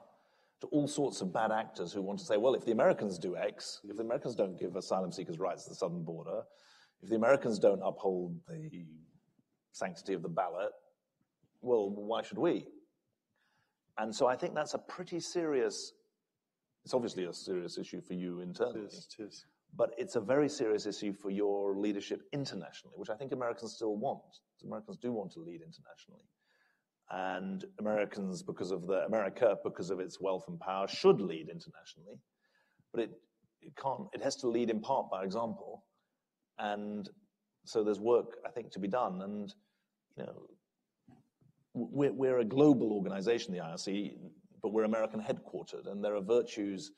to all sorts of bad actors who want to say, well, if the Americans do X, if the Americans don't give asylum seekers rights at the southern border, if the Americans don't uphold the sanctity of the ballot, well, why should we? And so I think that's a pretty serious, it's obviously a serious issue for you It internally, is, it is. but it's a very serious issue for your leadership internationally, which I think Americans still want. Americans do want to lead internationally. And Americans, because of the America, because of its wealth and power, should lead internationally. But it, it can't, it has to lead in part by example. And so there's work, I think, to be done. And, you know, we're, we're a global organization, the IRC, but we're American headquartered. And there are virtues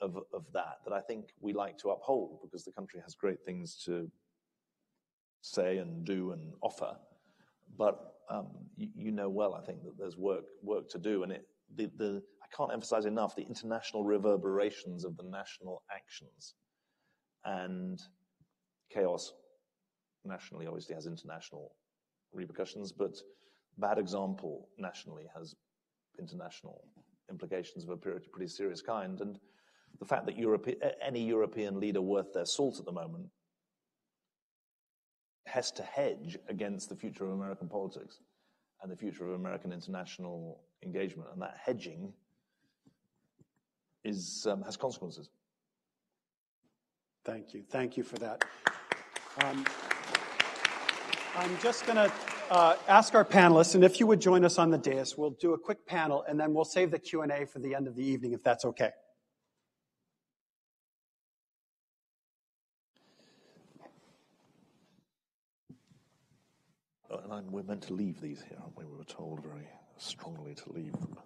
of, of that that I think we like to uphold because the country has great things to say and do and offer. But um, you, know well, I think that there's work work to do, and I can't emphasize enough the international reverberations of the national actions, and chaos nationally obviously has international repercussions, but bad example nationally has international implications of a pretty, serious kind, and the fact that any European leader worth their salt at the moment has to hedge against the future of American politics and the future of American international engagement. And that hedging is, um, has consequences. Thank you. Thank you for that. Um, I'm just going to uh, ask our panelists, and if you would join us on the dais, we'll do a quick panel, and then we'll save the Q&A for the end of the evening, if that's okay. and I'm, we're meant to leave these here, aren't we? We were told very strongly to leave them.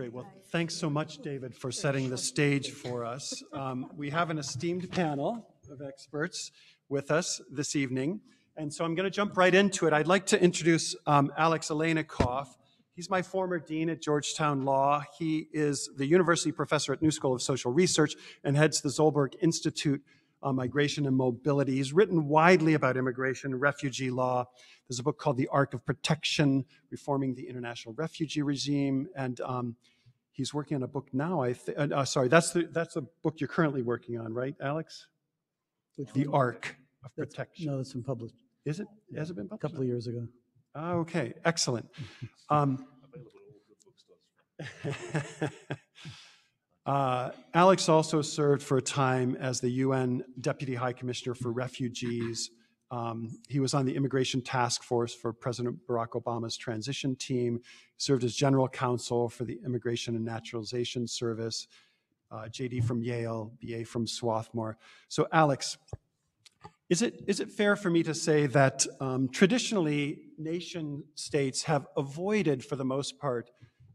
Great. Well, thanks so much, David, for setting the stage for us. Um, We have an esteemed panel of experts with us this evening, and so I'm going to jump right into it. I'd like to introduce um, Alex Aleinikoff. He's my former dean at Georgetown Law. He is the university professor at New School of Social Research and heads the Zolberg Institute on Migration and Mobility. He's written widely about immigration, refugee law. There's a book called The Arc of Protection, Reforming the International Refugee Regime, and um, he's working on a book now. I th- uh, uh, sorry, that's the that's the book you're currently working on, right, Alex? Which The one? Arc of That's- Protection. No, that's been published Is it? Has it been published? a couple of years ago. Ah, okay, excellent. Um, uh, Alex also served for a time as the UN Deputy High Commissioner for Refugees. Um, he was on the Immigration Task Force for President Barack Obama's transition team, served as General Counsel for the Immigration and Naturalization Service, uh, JD from Yale, BA from Swarthmore. So, Alex, is it, is it fair for me to say that um, traditionally nation states have avoided, for the most part,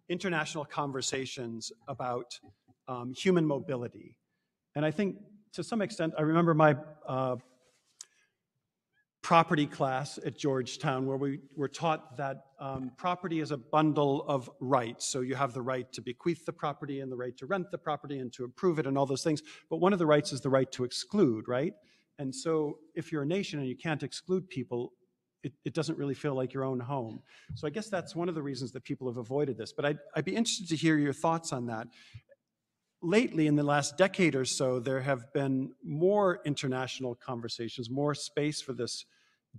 international conversations about um, human mobility? And I think to some extent, I remember my uh, property class at Georgetown where we were taught that um, property is a bundle of rights. So you have the right to bequeath the property and the right to rent the property and to improve it and all those things. But one of the rights is the right to exclude, right? And so if you're a nation and you can't exclude people, it, it doesn't really feel like your own home. So I guess that's one of the reasons that people have avoided this. But I'd, I'd be interested to hear your thoughts on that. Lately, in the last decade or so, there have been more international conversations, more space for this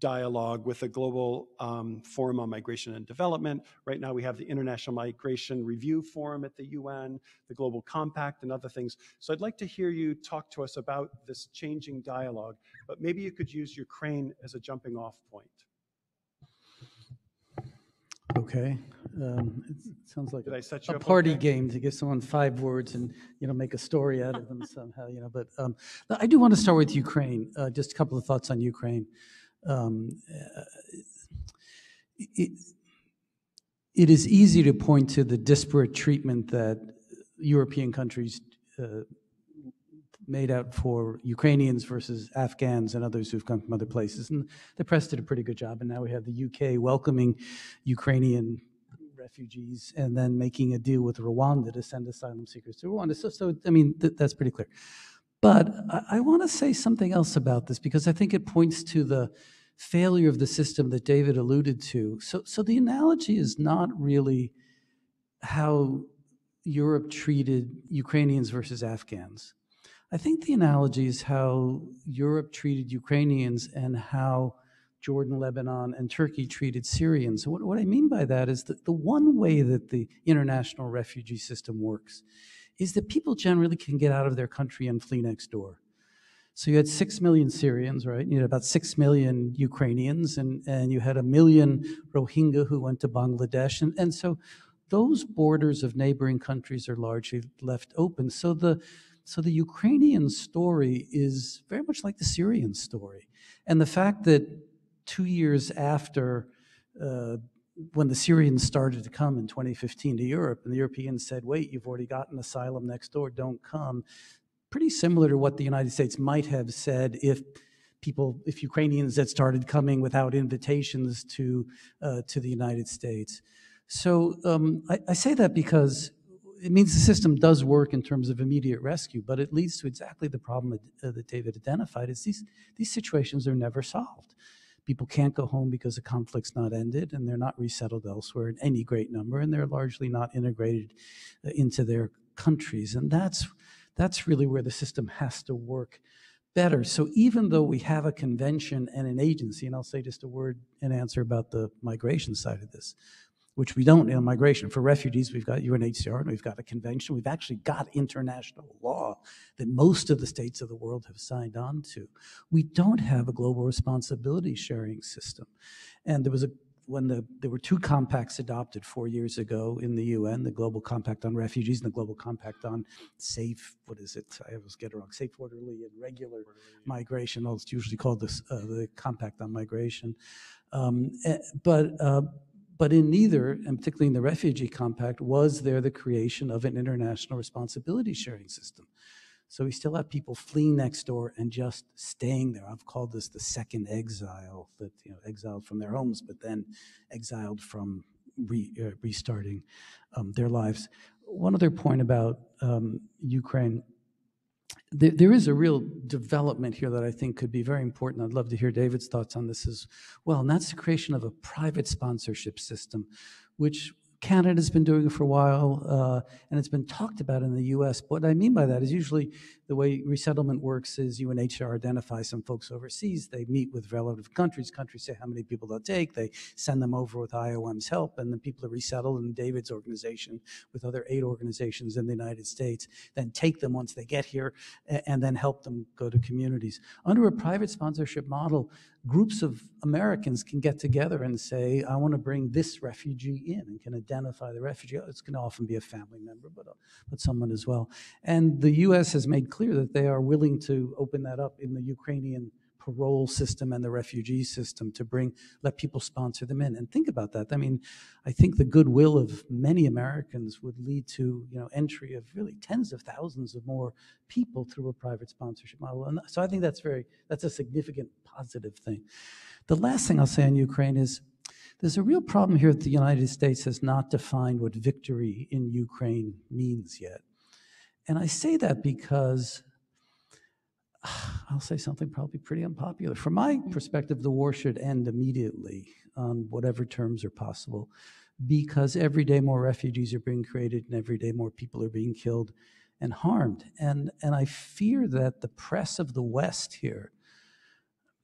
dialogue with the Global um, Forum on Migration and Development. Right now, we have the International Migration Review Forum at the UN, the Global Compact, and other things. So I'd like to hear you talk to us about this changing dialogue, but maybe you could use Ukraine as a jumping off point. Okay. Um, It sounds like Did I set you a up party okay? game to give someone five words and, you know, make a story out of them somehow, you know. But um, no, I do want to start with Ukraine. Uh, Just a couple of thoughts on Ukraine. Um, uh, It it is easy to point to the disparate treatment that European countries uh, made out for Ukrainians versus Afghans and others who've come from other places. And the press did a pretty good job. And now we have the UK welcoming Ukrainian refugees and then making a deal with Rwanda to send asylum seekers to Rwanda. So, so I mean, th- that's pretty clear. But I, I want to say something else about this because I think it points to the failure of the system that David alluded to. So, so the analogy is not really how Europe treated Ukrainians versus Afghans. I think the analogy is how Europe treated Ukrainians and how Jordan, Lebanon, and Turkey treated Syrians. So what, what I mean by that is that the one way that the international refugee system works is that people generally can get out of their country and flee next door. So you had six million Syrians, right? You had about six million Ukrainians, and, and you had a million Rohingya who went to Bangladesh. And, and so those borders of neighboring countries are largely left open. So the so the Ukrainian story is very much like the Syrian story. And the fact that two years after uh, when the Syrians started to come in 2015 to Europe, and the Europeans said, wait, you've already gotten asylum next door, don't come, pretty similar to what the United States might have said if people, if Ukrainians had started coming without invitations to, uh, to the United States. So um, I, I say that because it means the system does work in terms of immediate rescue, but it leads to exactly the problem that, uh, that David identified is these, these situations are never solved. People can't go home because the conflict's not ended and they're not resettled elsewhere in any great number and they're largely not integrated uh, into their countries. And that's, that's really where the system has to work better. So even though we have a convention and an agency, and I'll say just a word and answer about the migration side of this, which we don't in migration. For refugees, we've got UNHCR and we've got a convention. We've actually got international law that most of the states of the world have signed on to. We don't have a global responsibility sharing system. And there was a when the, there were two compacts adopted four years ago in the UN, the Global Compact on Refugees and the Global Compact on Safe, what is it? I always get it wrong, Safe, Orderly, and Regular Migration. Well, it's usually called this, uh, the Compact on Migration. Um, eh, But, uh, but in neither, and particularly in the Refugee Compact, was there the creation of an international responsibility sharing system. So we still have people fleeing next door and just staying there. I've called this the second exile, that you know, exiled from their homes, but then exiled from re, uh, restarting um, their lives. One other point about um, Ukraine. There, there is a real development here that I think could be very important. I'd love to hear David's thoughts on this as well, and that's the creation of a private sponsorship system, which Canada's been doing it for a while, uh, and it's been talked about in the U.S. What I mean by that is usually the way resettlement works is UNHCR identifies some folks overseas. They meet with relative countries. Countries say how many people they'll take. They send them over with IOM's help, and the people are resettled. And David's organization, with other aid organizations in the United States, then take them once they get here, and then help them go to communities. Under a private sponsorship model, groups of Americans can get together and say, I want to bring this refugee in and can identify the refugee. It's going to often be a family member, but, uh, but someone as well. And the U.S. has made clear that they are willing to open that up in the Ukrainian parole system and the refugee system to bring, let people sponsor them in. And think about that. I mean, I think the goodwill of many Americans would lead to, you know, entry of really tens of thousands of more people through a private sponsorship model. And so I think that's very, that's a significant positive thing. The last thing I'll say on Ukraine is there's a real problem here that the United States has not defined what victory in Ukraine means yet. And I say that because I'll say something probably pretty unpopular. From my mm-hmm. perspective, the war should end immediately on whatever terms are possible because every day more refugees are being created and every day more people are being killed and harmed. And, and I fear that the press of the West here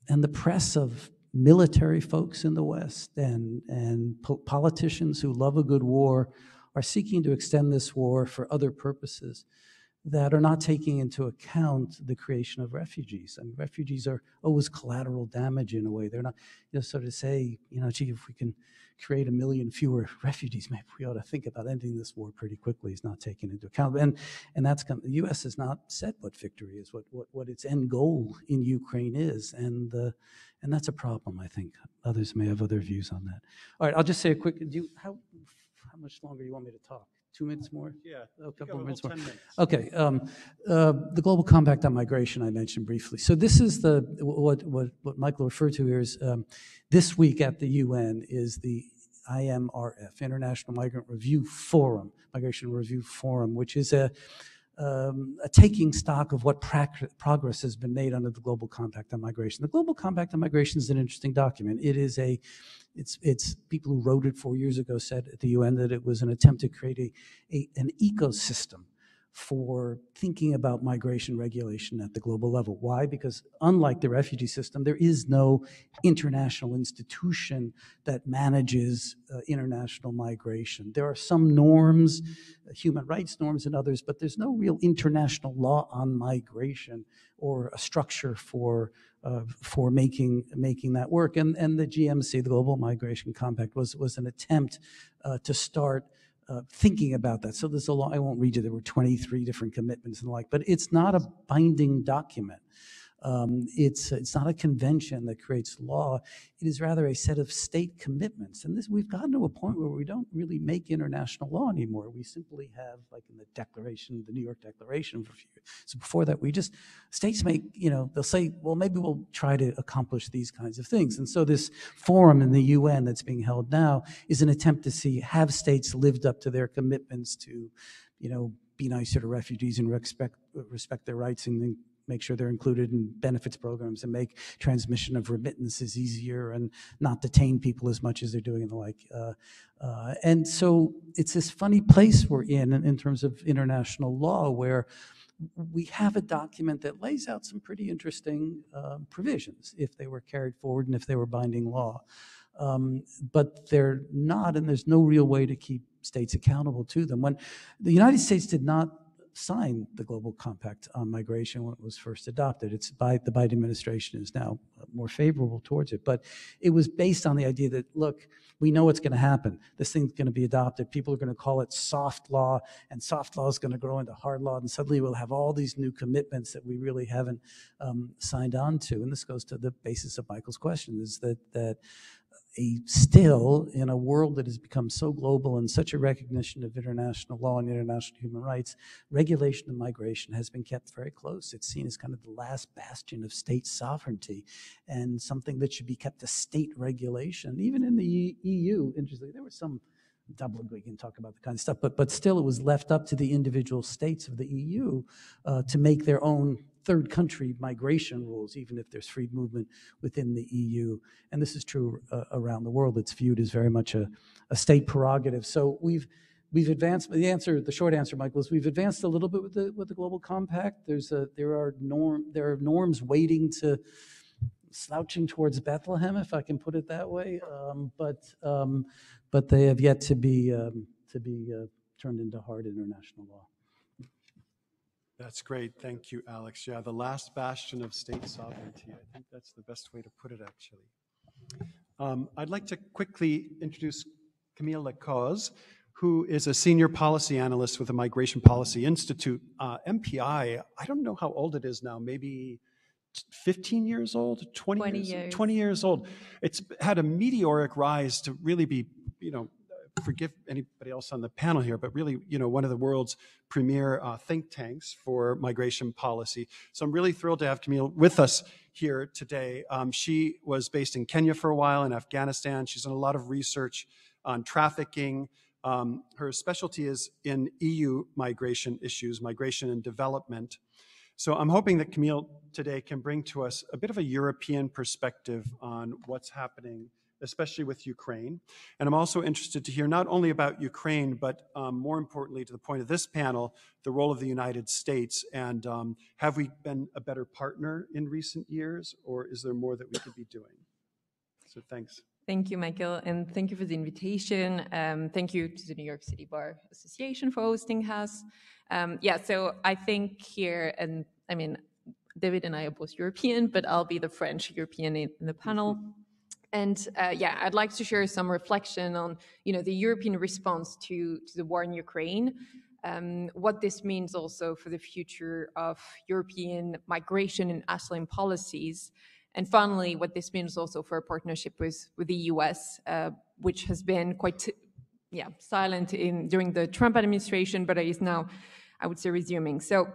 and the press of military folks in the West and, and po- politicians who love a good war are seeking to extend this war for other purposes that are not taking into account the creation of refugees. And refugees are always collateral damage in a way. They're not, you know, so say, you know, gee, if we can create a million fewer refugees, maybe we ought to think about ending this war pretty quickly. Is not taken into account. And and that's come, the U.S. has not said what victory is, what what, what its end goal in Ukraine is, and uh, and that's a problem. I think others may have other views on that. All right, I'll just say a quick. Do you, how how much longer do you want me to talk? Two minutes more? Yeah. A couple of minutes more. minutes. Okay, um, uh, the Global Compact on Migration I mentioned briefly. So this is the, what, what, what Michael referred to here is, um, this week at the UN is the IMRF, International Migrant Review Forum, Migration Review Forum, which is a, um, a taking stock of what progress has been made under the Global Compact on Migration. The Global Compact on Migration is an interesting document. It is a, it's, it's people who wrote it four years ago said at the UN that it was an attempt to create a, a, an ecosystem for thinking about migration regulation at the global level. Why? Because unlike the refugee system, there is no international institution that manages uh, international migration. There are some norms, uh, human rights norms and others, but there's no real international law on migration or a structure for uh, for making making that work. And and the GMC, the Global Migration Compact, was was an attempt uh, to start uh, thinking about that. So there's a lot, I won't read you, there were 23 different commitments and the like, but it's not a binding document. Um, it's, it's not a convention that creates law. It is rather a set of state commitments. And this, we've gotten to a point where we don't really make international law anymore. We simply have, like in the Declaration, the New York Declaration. For a few, so before that, we just, states make, you know, they'll say, well, maybe we'll try to accomplish these kinds of things. And so this forum in the UN that's being held now is an attempt to see, have states lived up to their commitments to, you know, be nicer to refugees and respect, respect their rights and make sure they're included in benefits programs and make transmission of remittances easier and not detain people as much as they're doing and the like. Uh, uh, and so it's this funny place we're in, in terms of international law where we have a document that lays out some pretty interesting um, provisions if they were carried forward and if they were binding law. Um, but they're not, and there's no real way to keep states accountable to them. When the United States did not sign the Global Compact on migration when it was first adopted. It's by the Biden administration is now more favorable towards it, but it was based on the idea that look, we know what's going to happen. This thing's going to be adopted. People are going to call it soft law, and soft law is going to grow into hard law, and suddenly we'll have all these new commitments that we really haven't um, signed on to. And this goes to the basis of Michael's question: is that that a still in a world that has become so global and such a recognition of international law and international human rights, regulation of migration has been kept very close. It's seen as kind of the last bastion of state sovereignty and something that should be kept a state regulation. Even in the EU, interestingly, there were some Dublin, we can talk about the kind of stuff, but, but still it was left up to the individual states of the EU uh, to make their own third country migration rules, even if there's free movement within the EU. And this is true uh, around the world. It's viewed as very much a, a state prerogative. So we've we've advanced. The answer, the short answer, Michael, is we've advanced a little bit with the with the global compact. There's a there are norm there are norms waiting to slouching towards Bethlehem, if I can put it that way. Um, but um, but they have yet to be um, to be uh, turned into hard international law. That's great. Thank you, Alex. Yeah, the last bastion of state sovereignty. I think that's the best way to put it, actually. Um, I'd like to quickly introduce Camille Le Coz, who is a senior policy analyst with the Migration Policy Institute. Uh, MPI, I don't know how old it is now, maybe 15 years old, 20, 20 years, years. 20 years old. It's had a meteoric rise to really be, you know, forgive anybody else on the panel here, but really, you know, one of the world's premier uh, think tanks for migration policy. So I'm really thrilled to have Camille with us here today. Um, she was based in Kenya for a while, in Afghanistan. She's done a lot of research on trafficking. Um, her specialty is in EU migration issues, migration and development. So I'm hoping that Camille today can bring to us a bit of a European perspective on what's happening especially with Ukraine. And I'm also interested to hear not only about Ukraine, but um, more importantly, to the point of this panel, the role of the United States. And um, have we been a better partner in recent years, or is there more that we could be doing? So thanks. Thank you, Michael, and thank you for the invitation. Um, thank you to the New York City Bar Association for hosting us. Um, yeah, so I think here, and I mean, David and I are both European, but I'll be the French European in, in the panel. And uh, yeah, I'd like to share some reflection on, you know, the European response to, to the war in Ukraine, um, what this means also for the future of European migration and asylum policies, and finally, what this means also for a partnership with, with the US, uh, which has been quite, yeah, silent in during the Trump administration, but is now, I would say, resuming. So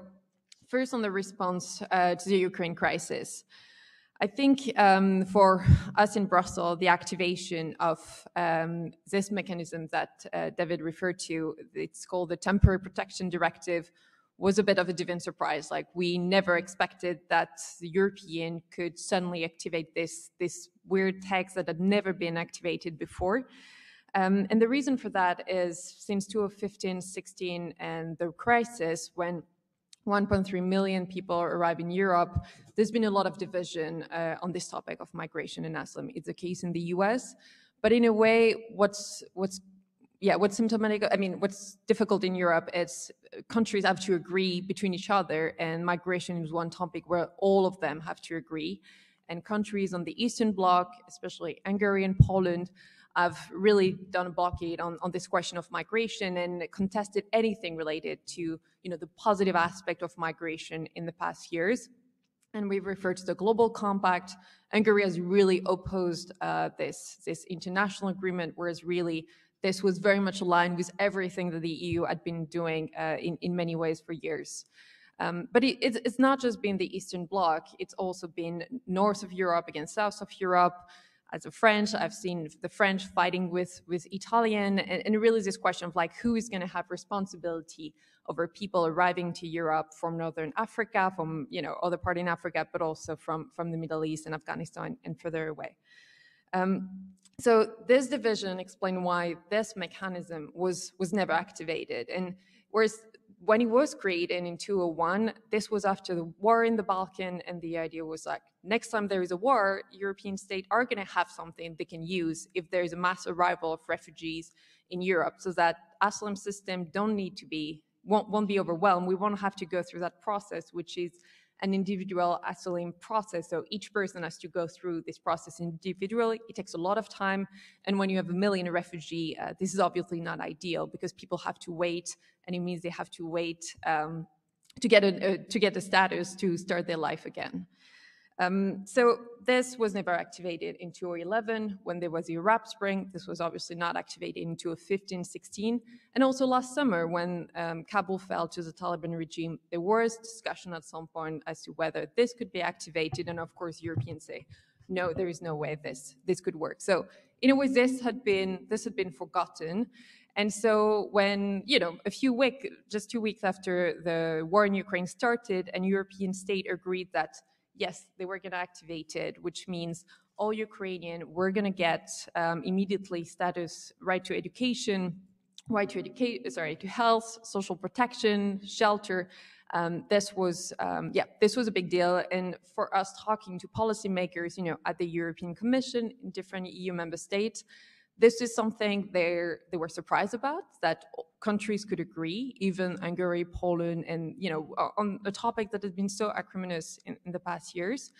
first on the response uh, to the Ukraine crisis. I think um, for us in Brussels, the activation of um, this mechanism that uh, David referred to, it's called the Temporary Protection Directive, was a bit of a divine surprise. Like we never expected that the European could suddenly activate this this weird text that had never been activated before. Um, and the reason for that is since 2015, 16, and the crisis, when 1.3 million people arrive in Europe, there's been a lot of division uh, on this topic of migration and asylum. It's the case in the US, but in a way, what's what's yeah, what's symptomatic? I mean, what's difficult in Europe is countries have to agree between each other, and migration is one topic where all of them have to agree. And countries on the Eastern Bloc, especially Hungary and Poland, have really done a blockade on, on this question of migration and contested anything related to you know the positive aspect of migration in the past years. And we've referred to the global compact. Hungary has really opposed uh, this this international agreement, whereas really this was very much aligned with everything that the EU had been doing uh, in in many ways for years. Um, but it, it's, it's not just been the Eastern Bloc; it's also been north of Europe against south of Europe as a French, I've seen the French fighting with with Italian, and, and really this question of like who is going to have responsibility over people arriving to Europe from Northern Africa, from you know other part in Africa, but also from from the Middle East and Afghanistan and further away. Um, so this division explained why this mechanism was was never activated, and whereas when it was created in 201, this was after the war in the Balkan, and the idea was like, next time there is a war, European states are going to have something they can use if there is a mass arrival of refugees in Europe, so that asylum system don't need to be won't, won't be overwhelmed. We won't have to go through that process, which is an individual asylum process. So each person has to go through this process individually. It takes a lot of time. And when you have a million refugee, uh, this is obviously not ideal because people have to wait, and it means they have to wait um, to get a, uh, to get a status to start their life again. Um, so this was never activated in 2011 when there was the Arab Spring. This was obviously not activated in 2015, 16. And also last summer when um, Kabul fell to the Taliban regime, there was discussion at some point as to whether this could be activated. And of course, Europeans say, no, there is no way this, this could work. So in a way, this had been, this had been forgotten. And so when, you know, a few weeks, just two weeks after the war in Ukraine started, and European state agreed that yes, they were going to activate it, which means all Ukrainian were going to get um, immediately status right to education, right to educate, sorry, to health, social protection, shelter. Um, this was, um, yeah, this was a big deal. And for us talking to policymakers, you know, at the European Commission in different EU member states, this is something they were surprised about that countries could agree, even Hungary, Poland, and you know on a topic that has been so acrimonious in, in the past years.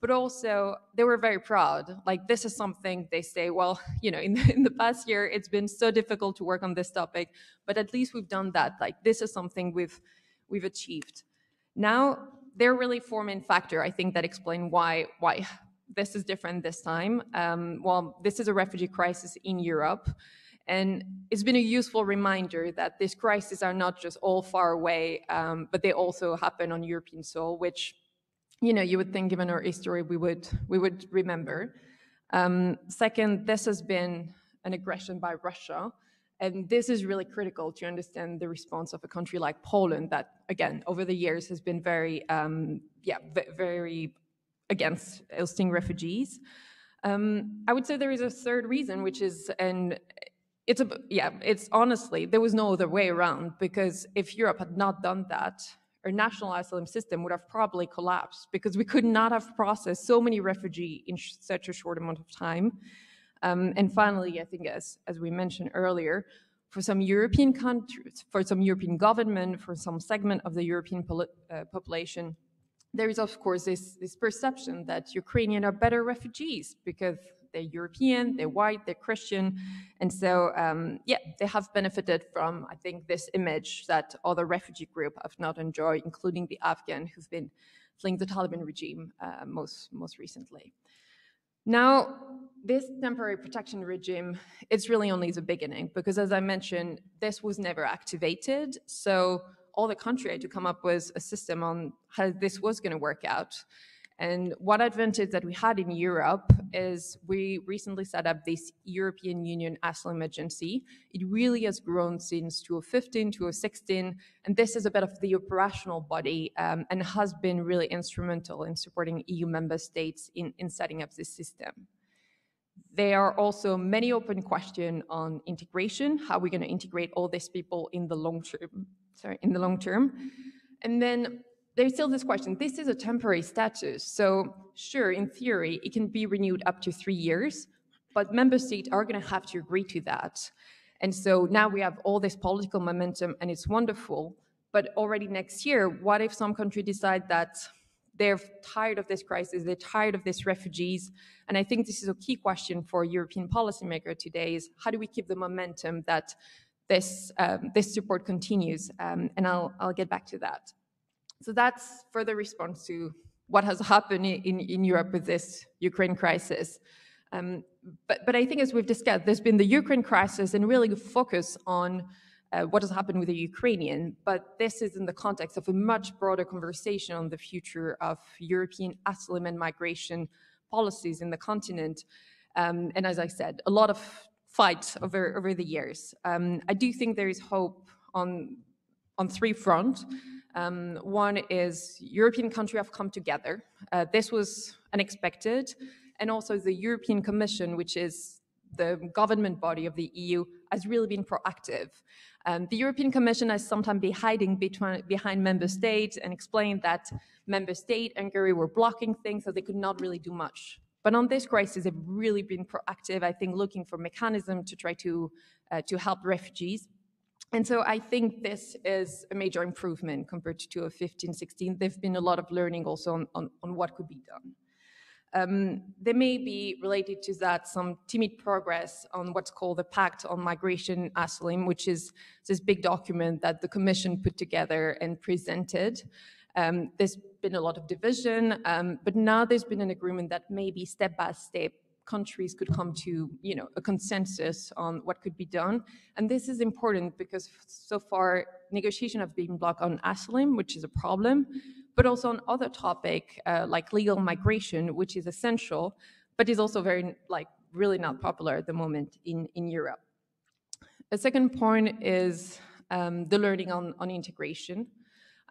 But also they were very proud. Like this is something they say. Well, you know, in the, in the past year it's been so difficult to work on this topic, but at least we've done that. Like this is something we've we've achieved. Now they're really four main factor I think that explain why why this is different this time. Um, well, this is a refugee crisis in Europe. And it's been a useful reminder that these crises are not just all far away, um, but they also happen on European soil, which, you know, you would think given our history, we would, we would remember. Um, second, this has been an aggression by Russia. And this is really critical to understand the response of a country like Poland that, again, over the years has been very, um, yeah, very against hosting refugees. Um, I would say there is a third reason, which is, and it's a, yeah, it's honestly, there was no other way around because if Europe had not done that, our national asylum system would have probably collapsed because we could not have processed so many refugees in such a short amount of time. Um, and finally, I think as, as we mentioned earlier, for some European countries, for some European government, for some segment of the European uh, population, there is, of course, this, this perception that Ukrainians are better refugees because they're European, they're white, they're Christian. And so, um, yeah, they have benefited from, I think, this image that other refugee groups have not enjoyed, including the Afghan who've been fleeing the Taliban regime uh, most, most recently. Now, this temporary protection regime, it's really only the beginning because as I mentioned, this was never activated. So all the country had to come up with a system on how this was going to work out. And one advantage that we had in Europe is we recently set up this European Union Asylum Agency. It really has grown since 2015, 2016, and this is a bit of the operational body um, and has been really instrumental in supporting EU member states in, in setting up this system. There are also many open questions on integration, how are we're going to integrate all these people in the long term sorry, in the long term. And then there's still this question, this is a temporary status. So sure, in theory, it can be renewed up to three years, but member states are gonna have to agree to that. And so now we have all this political momentum and it's wonderful, but already next year, what if some country decide that they're tired of this crisis, they're tired of these refugees. And I think this is a key question for European policymaker today is how do we keep the momentum that this, um, this support continues, um, and I'll, I'll get back to that. So that's further response to what has happened in, in Europe with this Ukraine crisis. Um, but, but I think as we've discussed, there's been the Ukraine crisis and really focus on uh, what has happened with the Ukrainian, but this is in the context of a much broader conversation on the future of European asylum and migration policies in the continent. Um, and as I said, a lot of fight over, over the years. Um, I do think there is hope on, on three fronts. Um, one is European countries have come together. Uh, this was unexpected. And also the European Commission, which is the government body of the EU, has really been proactive. Um, the European Commission has sometimes been hiding between, behind member states and explained that member state, Hungary, were blocking things, so they could not really do much. But on this crisis, they've really been proactive, I think, looking for mechanisms to try to, uh, to help refugees. And so I think this is a major improvement compared to 2015, 16. There's been a lot of learning also on, on, on what could be done. Um, there may be related to that some timid progress on what's called the Pact on Migration Asylum, which is this big document that the Commission put together and presented. Um, been a lot of division, um, but now there's been an agreement that maybe step by step countries could come to you know a consensus on what could be done. And this is important because so far negotiation have been blocked on asylum which is a problem but also on other topic uh, like legal migration which is essential but is also very like really not popular at the moment in in europe. A second point is um, the learning on, on integration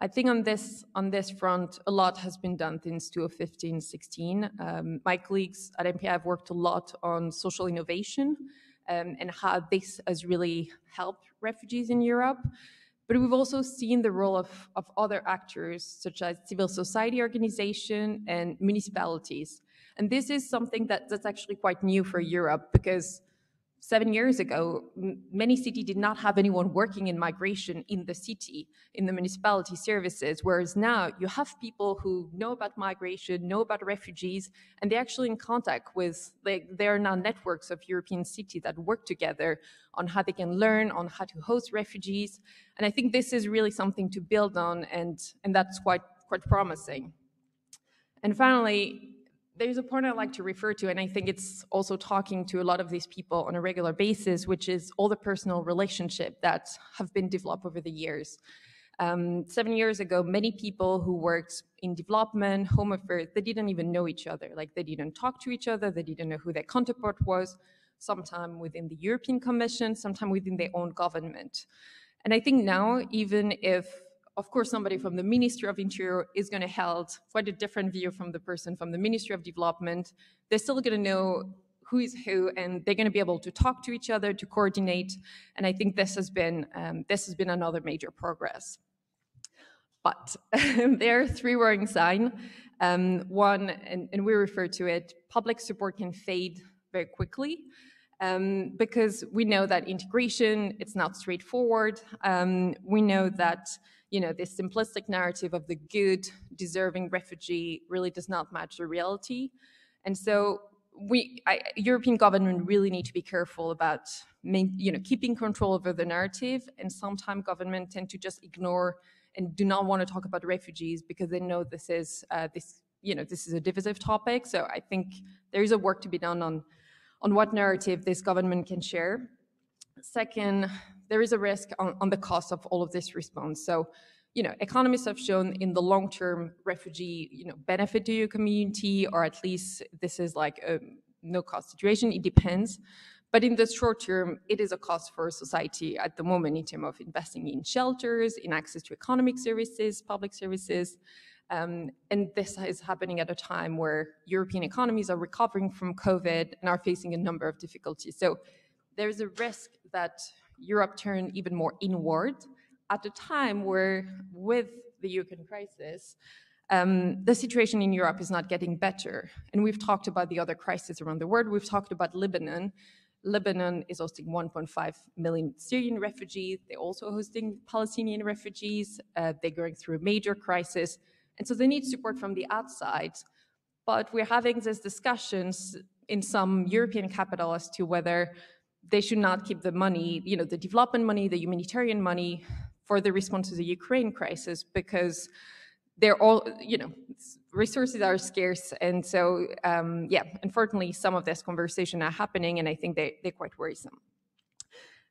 I think on this on this front, a lot has been done since 2015-16. Um, my colleagues at MPI have worked a lot on social innovation um, and how this has really helped refugees in Europe. But we've also seen the role of, of other actors, such as civil society organization and municipalities. And this is something that, that's actually quite new for Europe because seven years mm-hmm. ago, many cities did not have anyone working in migration in the city, in the municipality services, whereas now you have people who know about migration, know about refugees, and they're actually in contact with, like, there are now networks of European cities that work together on how they can learn, on how to host refugees. And I think this is really something to build on, and, and that's quite, quite promising. And finally, there's a point I like to refer to, and I think it's also talking to a lot of these people on a regular basis, which is all the personal relationship that have been developed over the years. Um, seven years ago, many people who worked in development, home affairs, they didn't even know each other. Like they didn't talk to each other, they didn't know who their counterpart was, sometime within the European Commission, sometime within their own government. And I think now, even if of course, somebody from the Ministry of Interior is going to hold quite a different view from the person from the Ministry of Development. They're still going to know who is who, and they're going to be able to talk to each other, to coordinate. And I think this has been um, this has been another major progress. But there are three worrying signs. Um, one, and, and, we refer to it, public support can fade very quickly. Um, because we know that integration, it's not straightforward. Um, we know that you know, this simplistic narrative of the good, deserving refugee really does not match the reality. And so we, I, European government really need to be careful about, main, you know, keeping control over the narrative. And sometimes government tend to just ignore and do not want to talk about refugees because they know this is uh, this, you know, this is a divisive topic. So I think there is a work to be done on on what narrative this government can share. Second, there is a risk on, on the cost of all of this response. So, you know, economists have shown in the long term, refugee, you know, benefit to your community, or at least this is like a no cost situation. It depends. But in the short term, it is a cost for society at the moment in terms of investing in shelters, in access to economic services, public services. Um, and this is happening at a time where European economies are recovering from COVID and are facing a number of difficulties. So there's a risk that Europe turn even more inward at a time where, with the Ukraine crisis, um, the situation in Europe is not getting better. And we've talked about the other crises around the world. We've talked about Lebanon. Lebanon is hosting 1.5 million Syrian refugees. They're also hosting Palestinian refugees. Uh, they're going through a major crisis. And so they need support from the outside. But we're having these discussions in some European capital as to whether they should not keep the money, you know, the development money, the humanitarian money for the response to the Ukraine crisis because they're all, you know, resources are scarce. And so, um, yeah, unfortunately, some of this conversation are happening and I think they, they're quite worrisome.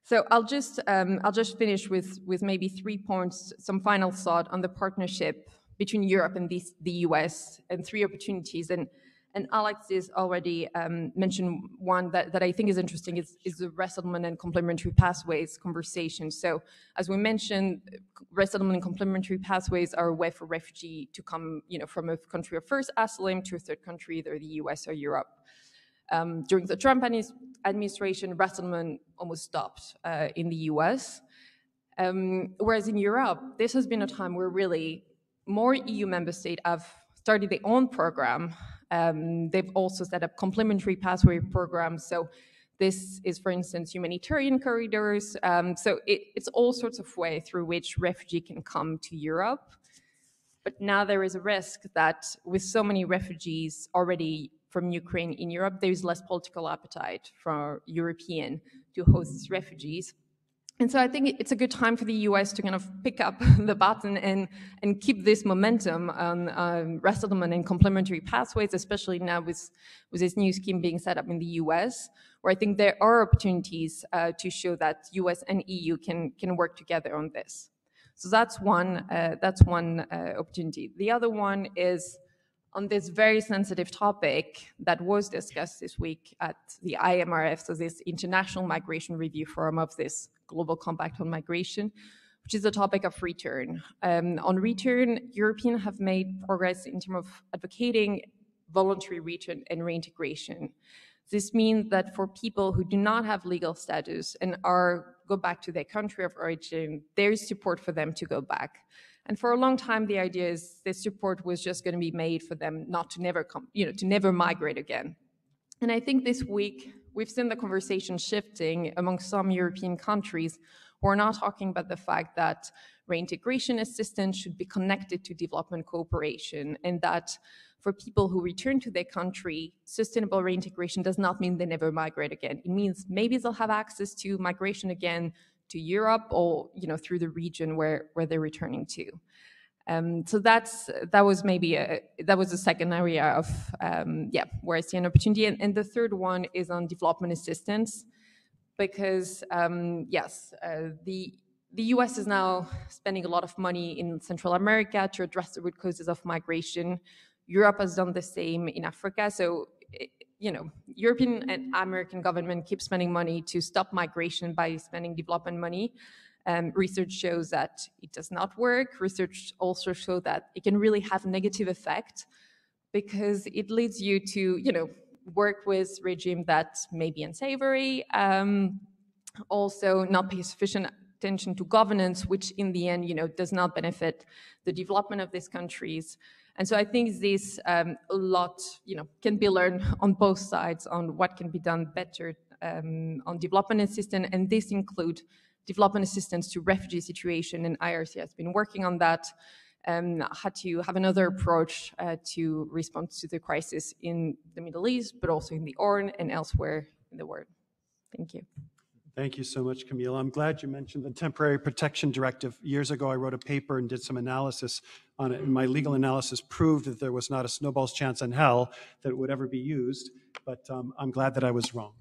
So I'll just, um, I'll just finish with, with maybe three points, some final thought on the partnership between Europe and the, the US and three opportunities. And and Alex is already um, mentioned one that, that I think is interesting is, is the resettlement and complementary pathways conversation. So as we mentioned, resettlement and complementary pathways are a way for refugee to come you know, from a country of first asylum to a third country, either the US or Europe. Um, during the Trump administration, resettlement almost stopped uh, in the US. Um, whereas in Europe, this has been a time where really more EU member states have started their own program um, they've also set up complementary pathway programs. So This is, for instance, humanitarian corridors. Um, so it, it's all sorts of way through which refugee can come to Europe. But now there is a risk that with so many refugees already from Ukraine in Europe, there is less political appetite for European to host refugees. And so I think it's a good time for the US to kind of pick up the baton and, and keep this momentum on um, resettlement and complementary pathways, especially now with, with this new scheme being set up in the US, where I think there are opportunities uh, to show that US and EU can, can work together on this. So that's one, uh, that's one uh, opportunity. The other one is on this very sensitive topic that was discussed this week at the IMRF, so this International Migration Review Forum of this Global Compact on Migration, which is the topic of return. Um, on return, Europeans have made progress in terms of advocating voluntary return and reintegration. This means that for people who do not have legal status and are go back to their country of origin, there is support for them to go back. And for a long time, the idea is this support was just going to be made for them not to never come, you know, to never migrate again. And I think this week we've seen the conversation shifting among some European countries who are now talking about the fact that reintegration assistance should be connected to development cooperation and that for people who return to their country, sustainable reintegration does not mean they never migrate again. It means maybe they'll have access to migration again to Europe or you know through the region where where they're returning to. Um, so that's that was maybe a, that was the second area of um, yeah where I see an opportunity, and, and, the third one is on development assistance, because um, yes, uh, the the U.S. is now spending a lot of money in Central America to address the root causes of migration. Europe has done the same in Africa, so you know, European and American government keep spending money to stop migration by spending development money. Um, research shows that it does not work. Research also shows that it can really have negative effect because it leads you to, you know, work with regime that may be unsavory, um, also not pay sufficient attention to governance, which in the end, you know, does not benefit the development of these countries. And so I think this um, a lot, you know, can be learned on both sides on what can be done better um, on development assistance, and this include development assistance to refugee situation, and IRC has been working on that. Um, had to have another approach uh, to respond to the crisis in the Middle East, but also in the Horn and elsewhere in the world. Thank you. Thank you so much, Camille. I'm glad you mentioned the Temporary Protection Directive. Years ago, I wrote a paper and did some analysis on it, and my legal analysis proved that there was not a snowball's chance in hell that it would ever be used, but um, I'm glad that I was wrong.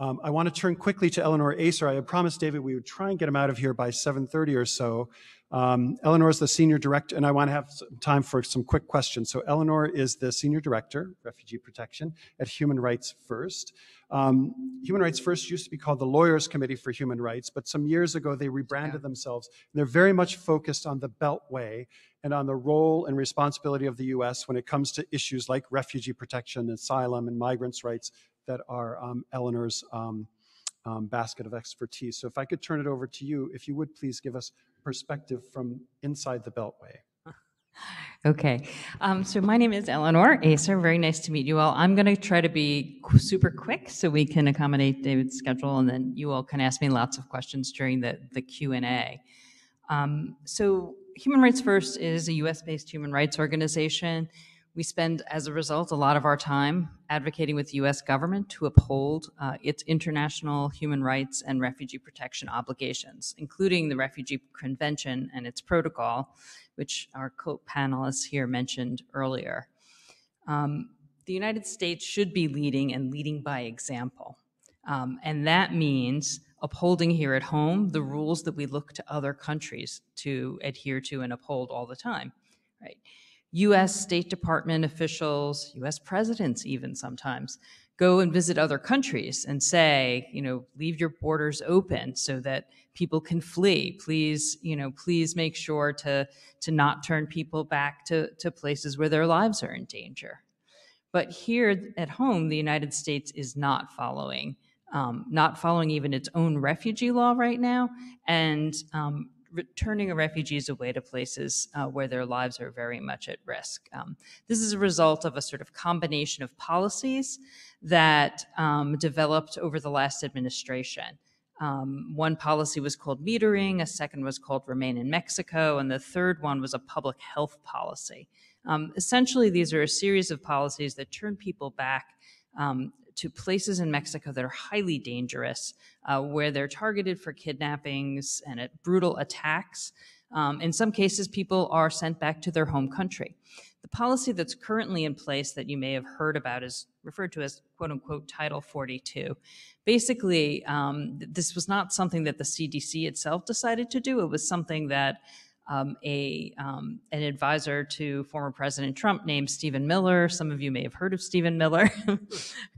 Um, I want to turn quickly to Eleanor Acer. I had promised David we would try and get him out of here by 7.30 or so. Um, Eleanor is the senior director, and I want to have some time for some quick questions. So Eleanor is the senior director, refugee protection, at Human Rights First. Um, Human Rights First used to be called the Lawyers Committee for Human Rights, but some years ago they rebranded yeah. themselves. And they're very much focused on the Beltway and on the role and responsibility of the U.S. when it comes to issues like refugee protection, asylum, and migrants' rights that are um, Eleanor's um, um, basket of expertise. So if I could turn it over to you, if you would please give us perspective from inside the Beltway. Okay, um, so my name is Eleanor Acer. Very nice to meet you all. I'm going to try to be super quick so we can accommodate David's schedule, and then you all can ask me lots of questions during the the Q and A. Um, so, Human Rights First is a U.S.-based human rights organization. We spend, as a result, a lot of our time advocating with the U.S. government to uphold uh, its international human rights and refugee protection obligations, including the Refugee Convention and its protocol, which our co-panelists here mentioned earlier. Um, the United States should be leading and leading by example. Um, and that means upholding here at home the rules that we look to other countries to adhere to and uphold all the time, right? US State Department officials, US presidents, even sometimes, go and visit other countries and say, you know, leave your borders open so that people can flee. Please, you know, please make sure to, to not turn people back to, to places where their lives are in danger. But here at home, the United States is not following, um, not following even its own refugee law right now, and um, returning refugees away to places uh, where their lives are very much at risk. Um, this is a result of a sort of combination of policies that um, developed over the last administration. Um, one policy was called metering, a second was called Remain in Mexico, and the third one was a public health policy. Um, essentially, these are a series of policies that turn people back um, to places in Mexico that are highly dangerous, uh, where they're targeted for kidnappings and brutal attacks. Um, in some cases, people are sent back to their home country. The policy that's currently in place that you may have heard about is referred to as quote unquote Title 42. Basically, um, this was not something that the CDC itself decided to do. It was something that um, a um, an advisor to former President Trump named Stephen Miller. Some of you may have heard of Stephen Miller.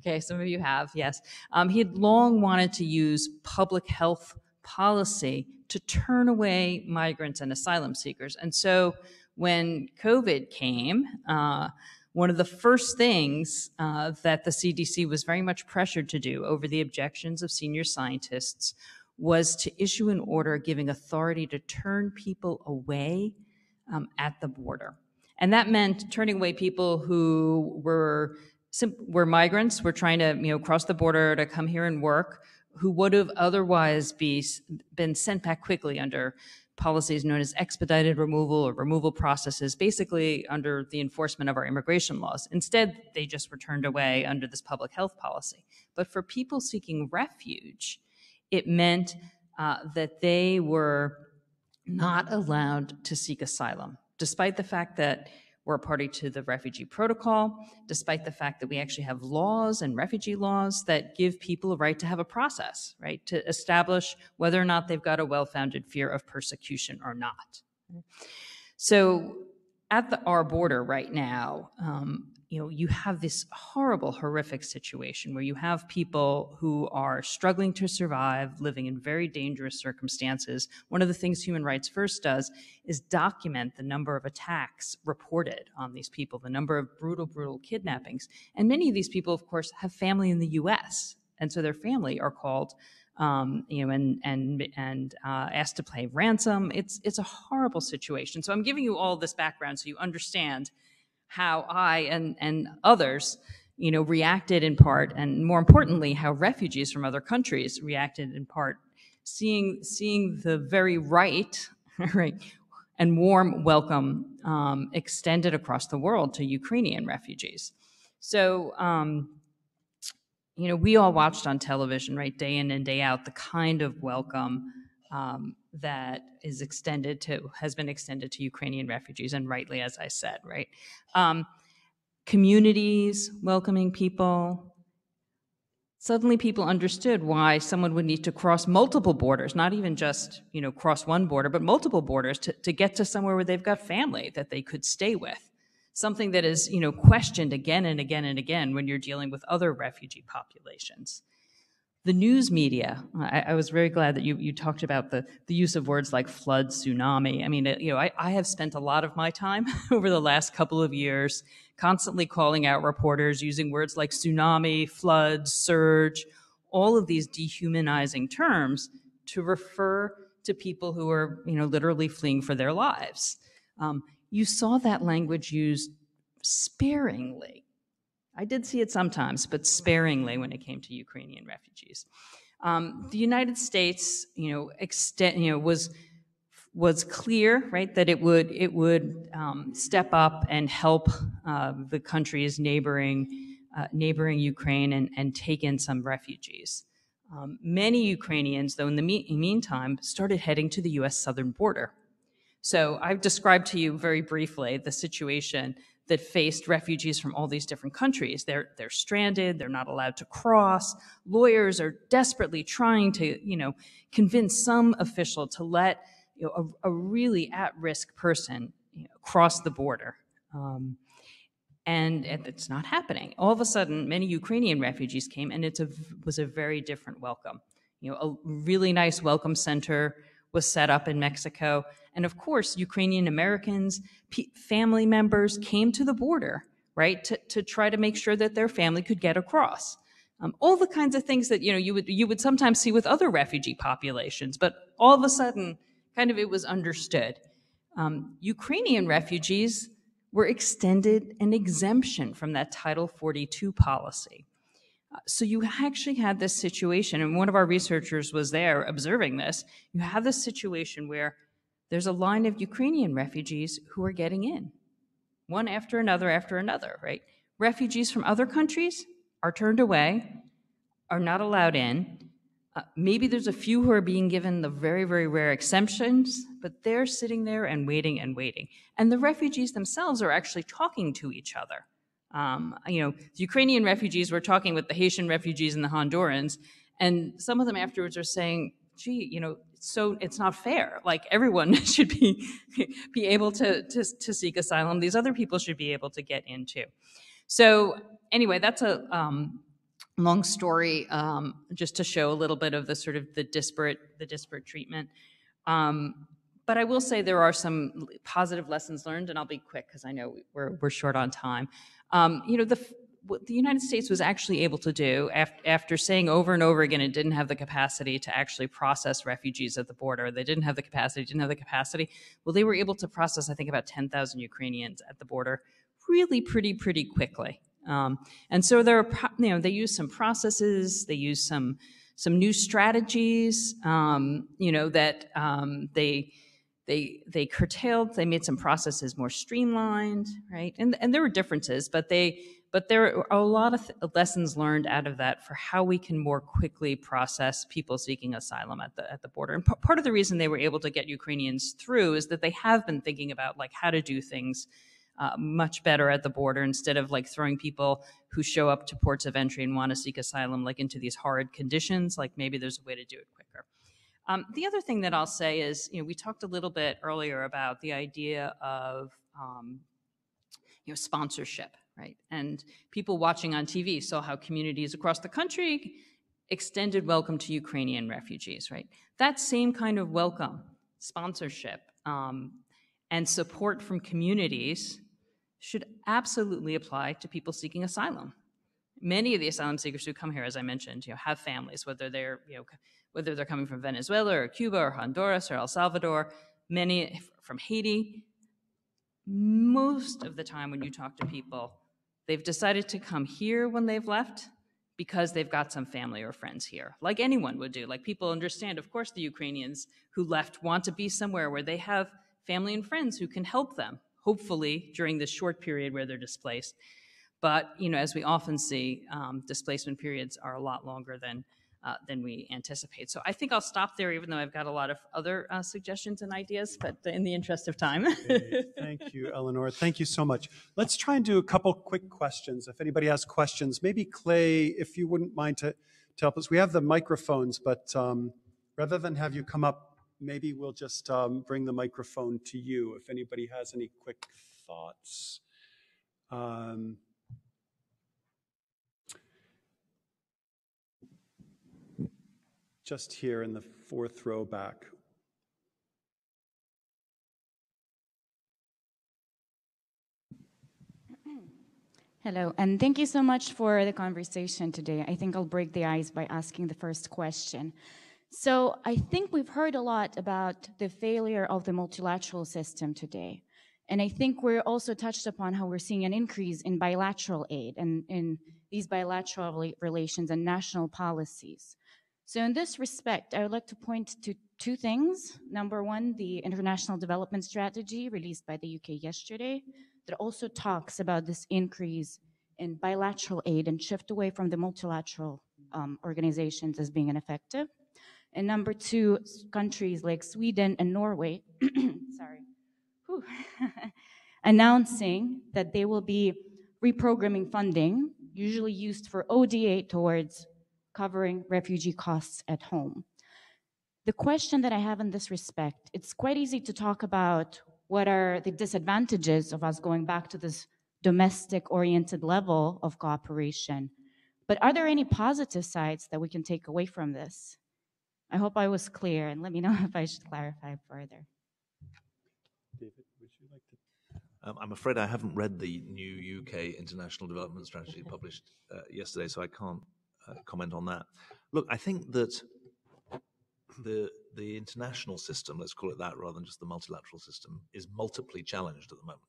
okay, some of you have, yes. Um, he had long wanted to use public health policy to turn away migrants and asylum seekers. And so when COVID came, uh, one of the first things uh, that the CDC was very much pressured to do over the objections of senior scientists was to issue an order giving authority to turn people away um, at the border. And that meant turning away people who were, were migrants, were trying to you know, cross the border to come here and work, who would have otherwise be, been sent back quickly under policies known as expedited removal or removal processes, basically under the enforcement of our immigration laws. Instead, they just were turned away under this public health policy. But for people seeking refuge, it meant uh, that they were not allowed to seek asylum, despite the fact that we're a party to the refugee protocol, despite the fact that we actually have laws and refugee laws that give people a right to have a process, right, to establish whether or not they've got a well founded fear of persecution or not. So at the, our border right now, um, you know, you have this horrible, horrific situation where you have people who are struggling to survive, living in very dangerous circumstances. One of the things Human Rights First does is document the number of attacks reported on these people, the number of brutal, brutal kidnappings. And many of these people, of course, have family in the US. And so their family are called um, you know, and and and uh, asked to pay ransom. It's it's a horrible situation. So I'm giving you all this background so you understand how I and, and others you know, reacted in part, and more importantly, how refugees from other countries reacted in part, seeing, seeing the very right, right, and warm welcome um, extended across the world to Ukrainian refugees. So, um, you know, we all watched on television, right, day in and day out, the kind of welcome um, that is extended to has been extended to Ukrainian refugees, and rightly, as I said, right. Um, communities welcoming people. Suddenly, people understood why someone would need to cross multiple borders, not even just you know cross one border, but multiple borders to, to get to somewhere where they've got family that they could stay with. Something that is you know questioned again and again and again when you're dealing with other refugee populations the news media. I, I, was very glad that you, you talked about the, the use of words like flood, tsunami. I mean, you know, I, I have spent a lot of my time over the last couple of years constantly calling out reporters using words like tsunami, flood, surge, all of these dehumanizing terms to refer to people who are, you know, literally fleeing for their lives. Um, you saw that language used sparingly I did see it sometimes, but sparingly when it came to Ukrainian refugees. Um, the United States, you know, you know, was was clear, right, that it would it would um, step up and help uh, the countries neighboring uh, neighboring Ukraine and, and take in some refugees. Um, many Ukrainians, though, in the me- meantime, started heading to the U.S. southern border. So I've described to you very briefly the situation that faced refugees from all these different countries. They're, they're stranded, they're not allowed to cross. Lawyers are desperately trying to, you know, convince some official to let you know, a, a really at-risk person you know, cross the border. Um, and it's not happening. All of a sudden, many Ukrainian refugees came, and it was a very different welcome. You know, a really nice welcome center was set up in Mexico. And of course, Ukrainian Americans, family members came to the border, right, to, to try to make sure that their family could get across. Um, all the kinds of things that you know you would you would sometimes see with other refugee populations, but all of a sudden, kind of it was understood. Um, Ukrainian refugees were extended an exemption from that Title 42 policy. So you actually had this situation, and one of our researchers was there observing this. You have this situation where there's a line of Ukrainian refugees who are getting in, one after another after another, right? Refugees from other countries are turned away, are not allowed in. Uh, maybe there's a few who are being given the very, very rare exemptions, but they're sitting there and waiting and waiting. And the refugees themselves are actually talking to each other. Um, you know, Ukrainian refugees were talking with the Haitian refugees and the Hondurans, and some of them afterwards are saying, "Gee, you know, so it's not fair. Like everyone should be be able to, to to seek asylum. These other people should be able to get in too." So anyway, that's a um, long story, um, just to show a little bit of the sort of the disparate the disparate treatment. Um, but I will say there are some positive lessons learned, and I'll be quick because I know we're we're short on time. Um, you know, the what the United States was actually able to do after, after saying over and over again it didn't have the capacity to actually process refugees at the border. They didn't have the capacity, didn't have the capacity. Well, they were able to process, I think, about 10,000 Ukrainians at the border really pretty, pretty quickly. Um, and so there are, you know, they use some processes, they use some some new strategies, um, you know, that um, they they they curtailed they made some processes more streamlined right? And and there were differences but they but there are a lot of th- lessons learned out of that for how we can more quickly process people seeking asylum at the at the border. And p- part of the reason they were able to get Ukrainians through is that they have been thinking about like how to do things uh, much better at the border instead of like throwing people who show up to ports of entry and want to seek asylum like into these horrid conditions. Like maybe there's a way to do it quicker um, the other thing that I'll say is, you know, we talked a little bit earlier about the idea of, um, you know, sponsorship, right? And people watching on TV saw how communities across the country extended welcome to Ukrainian refugees, right? That same kind of welcome, sponsorship, um, and support from communities should absolutely apply to people seeking asylum. Many of the asylum seekers who come here, as I mentioned, you know, have families, whether they're, you know, whether they're coming from Venezuela or Cuba or Honduras or El Salvador, many from Haiti. Most of the time, when you talk to people, they've decided to come here when they've left because they've got some family or friends here, like anyone would do. Like people understand, of course, the Ukrainians who left want to be somewhere where they have family and friends who can help them, hopefully, during this short period where they're displaced. But you know, as we often see, um, displacement periods are a lot longer than uh, than we anticipate. So I think I'll stop there, even though I've got a lot of other uh, suggestions and ideas. But in the interest of time, Okay, Thank you, Eleanor. Thank you so much. Let's try and do a couple quick questions. If anybody has questions, maybe Clay, if you wouldn't mind to, to help us. We have the microphones, but um, rather than have you come up, maybe we'll just um, bring the microphone to you if anybody has any quick thoughts. Um, just here in the fourth row back. Hello, and thank you so much for the conversation today. I think I'll break the ice by asking the first question. So, I think we've heard a lot about the failure of the multilateral system today. And I think we're also touched upon how we're seeing an increase in bilateral aid and in these bilateral relations and national policies. So, in this respect, I would like to point to two things. Number one, the International Development Strategy released by the UK yesterday that also talks about this increase in bilateral aid and shift away from the multilateral um, organizations as being ineffective. And number two, countries like Sweden and Norway, sorry, announcing that they will be reprogramming funding, usually used for ODA, towards covering refugee costs at home. The question that I have in this respect, it's quite easy to talk about what are the disadvantages of us going back to this domestic oriented level of cooperation. But are there any positive sides that we can take away from this? I hope I was clear and let me know if I should clarify further. David, would you like to? Um, I'm afraid I haven't read the new UK International Development Strategy published uh, yesterday, so I can't uh, comment on that. Look, I think that the the international system, let's call it that rather than just the multilateral system, is multiply challenged at the moment.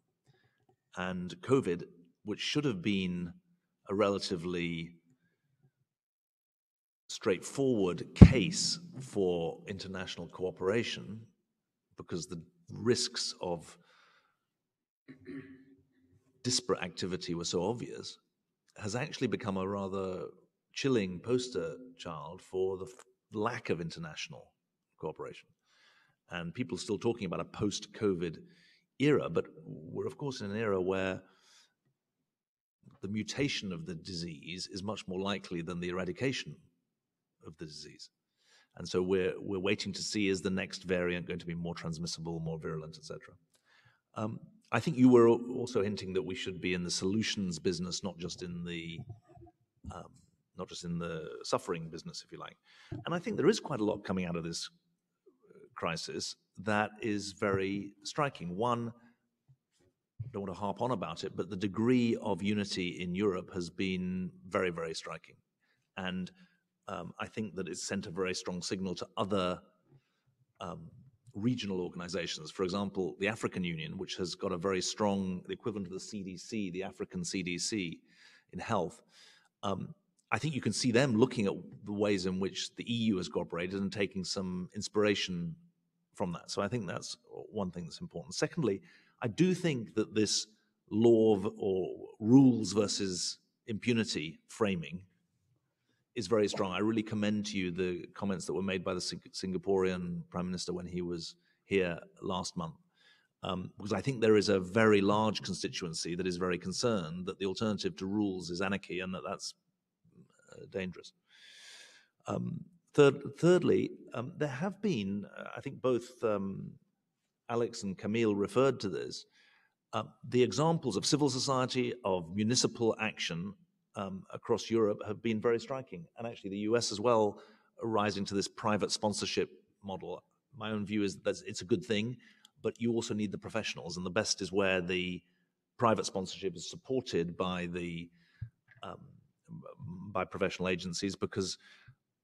And COVID, which should have been a relatively straightforward case for international cooperation, because the risks of disparate activity were so obvious, has actually become a rather chilling poster child for the f- lack of international cooperation. And people still talking about a post COVID era, but we're, of course, in an era where the mutation of the disease is much more likely than the eradication of the disease. And so we're, we're waiting to see is the next variant going to be more transmissible, more virulent, etc. Um, I think you were also hinting that we should be in the solutions business, not just in the um, not just in the suffering business, if you like. And I think there is quite a lot coming out of this uh, crisis that is very striking. One, I don't want to harp on about it, but the degree of unity in Europe has been very, very striking. And um, I think that it's sent a very strong signal to other um, regional organizations. For example, the African Union, which has got a very strong, the equivalent of the CDC, the African CDC in health. Um, I think you can see them looking at the ways in which the EU has cooperated and taking some inspiration from that. So I think that's one thing that's important. Secondly, I do think that this law of, or rules versus impunity framing is very strong. I really commend to you the comments that were made by the Sing- Singaporean Prime Minister when he was here last month. Um, because I think there is a very large constituency that is very concerned that the alternative to rules is anarchy and that that's dangerous. Um, third, thirdly, um, there have been, uh, I think both um, Alex and Camille referred to this, uh, the examples of civil society, of municipal action um, across Europe have been very striking. And actually, the US as well, rising to this private sponsorship model. My own view is that it's a good thing, but you also need the professionals. And the best is where the private sponsorship is supported by the um, by professional agencies because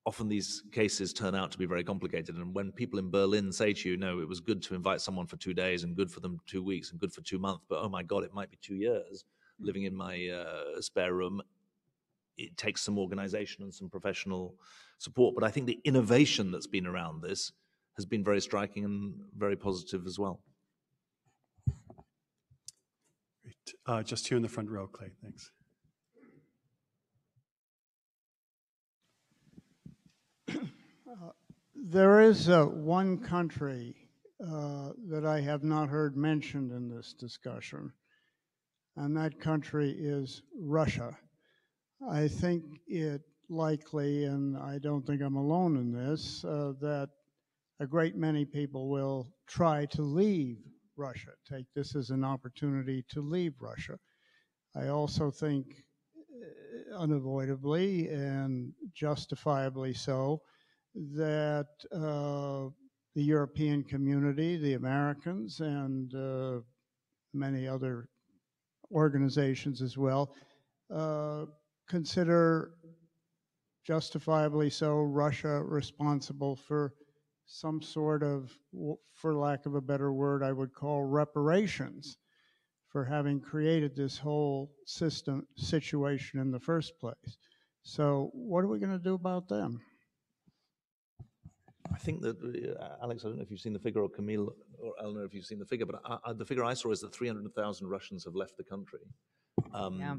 often these cases turn out to be very complicated. And when people in Berlin say to you, no, it was good to invite someone for two days and good for them two weeks and good for two months, but oh my God, it might be two years living in my uh, spare room. It takes some organization and some professional support. But I think the innovation that's been around this has been very striking and very positive as well. Great. Uh, just here in the front row, Clay, thanks. There is uh, one country uh, that I have not heard mentioned in this discussion, and that country is Russia. I think it likely, and I don't think I'm alone in this, uh, that a great many people will try to leave Russia, take this as an opportunity to leave Russia. I also think uh, unavoidably and justifiably so that uh, the European community, the Americans, and uh, many other organizations as well uh, consider justifiably so Russia responsible for some sort of, for lack of a better word, I would call reparations for having created this whole system situation in the first place. So, what are we going to do about them? I think that, uh, Alex, I don't know if you've seen the figure, or Camille or Eleanor, if you've seen the figure, but I, I, the figure I saw is that 300,000 Russians have left the country. Um, Yeah. uh,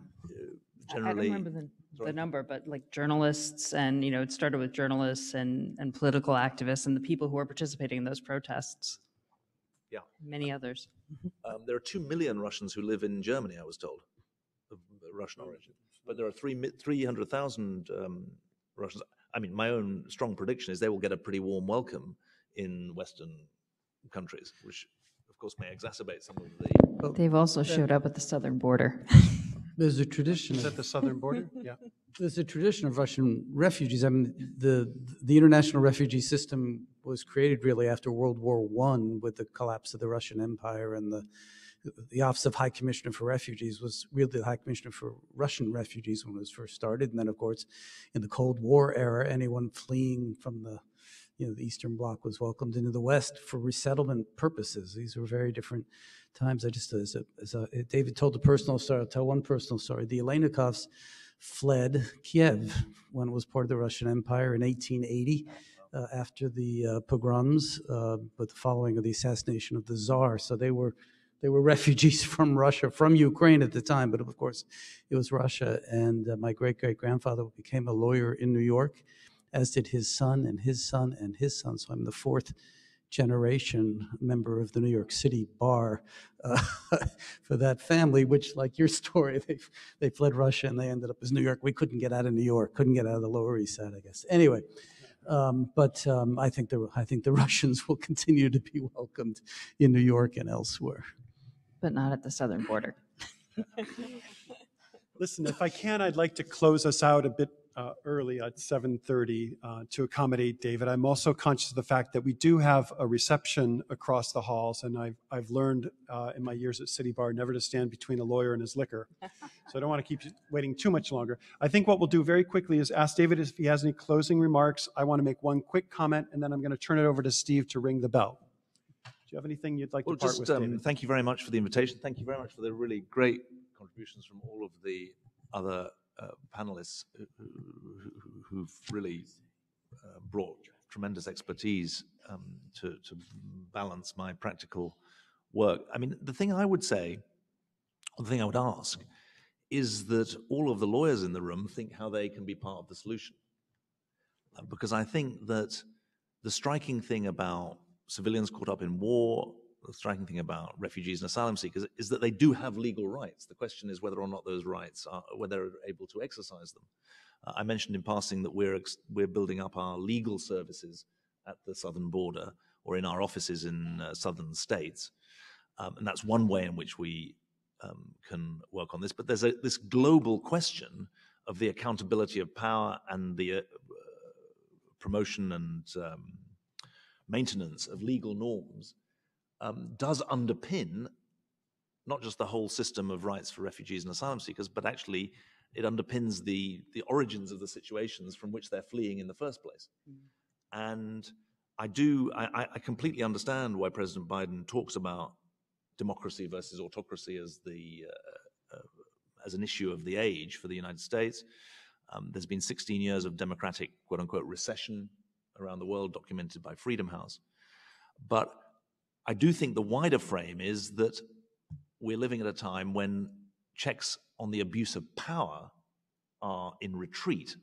I- Generally, I don't remember the, the number, but like journalists and, you know, it started with journalists and, and political activists and the people who are participating in those protests. Yeah. Many others. um, there are 2 million Russians who live in Germany, I was told, of Russian origin. But there are three 300,000 um, Russians. I mean, my own strong prediction is they will get a pretty warm welcome in Western countries, which, of course, may exacerbate some of the oh. They've also showed up at the southern border. There's a tradition. Is of- that the southern border? Yeah. There's a tradition of Russian refugees. I mean, the the international refugee system was created really after World War One with the collapse of the Russian Empire, and the the Office of High Commissioner for Refugees was really the High Commissioner for Russian refugees when it was first started. And then, of course, in the Cold War era, anyone fleeing from the you know, the Eastern Bloc was welcomed into the West for resettlement purposes. These were very different times. I just, as a, as a David told a personal story, I'll tell one personal story. The Aleinikoffs fled Kiev when it was part of the Russian Empire in 1880 uh, after the uh, pogroms, uh, but the following of the assassination of the Tsar. So they were they were refugees from Russia, from Ukraine at the time, but of course it was Russia. And uh, my great great grandfather became a lawyer in New York, as did his son and his son and his son. So I'm the fourth generation member of the New York City bar uh, for that family, which, like your story, they, they fled Russia and they ended up as New York. We couldn't get out of New York, couldn't get out of the Lower East Side, I guess. Anyway, um, but um, I think the I think the Russians will continue to be welcomed in New York and elsewhere. But not at the southern border. Listen, if I can, I'd like to close us out a bit uh, early at 7:30 uh, to accommodate David. I'm also conscious of the fact that we do have a reception across the halls, and I've I've learned uh, in my years at City Bar never to stand between a lawyer and his liquor. So I don't want to keep you waiting too much longer. I think what we'll do very quickly is ask David if he has any closing remarks. I want to make one quick comment, and then I'm going to turn it over to Steve to ring the bell. Do you have anything you'd like Well, to part just with, um, thank you very much for the invitation. Thank you very much for the really great contributions from all of the other uh, panelists who- who- who- who've really uh, brought tremendous expertise um, to, to balance my practical work. I mean, the thing I would say, or the thing I would ask, is that all of the lawyers in the room think how they can be part of the solution. Uh, Because I think that the striking thing about civilians caught up in war, the striking thing about refugees and asylum seekers is that they do have legal rights. The question is whether or not those rights are, whether they're able to exercise them. Uh, I mentioned in passing that we're, we're building up our legal services at the southern border or in our offices in uh, southern states. Um, and that's one way in which we um, can work on this. But there's a, this global question of the accountability of power and the uh, promotion and um, maintenance of legal norms um, does underpin not just the whole system of rights for refugees and asylum seekers, but actually it underpins the, the origins of the situations from which they're fleeing in the first place. And I do, I, I- I completely understand why President Biden talks about democracy versus autocracy as the uh, uh, as an issue of the age for the United States. Um, there's been 16 years of democratic quote unquote recession around the world, documented by Freedom House. But I do think the wider frame is that we're living at a time when checks on the abuse of power are in retreat.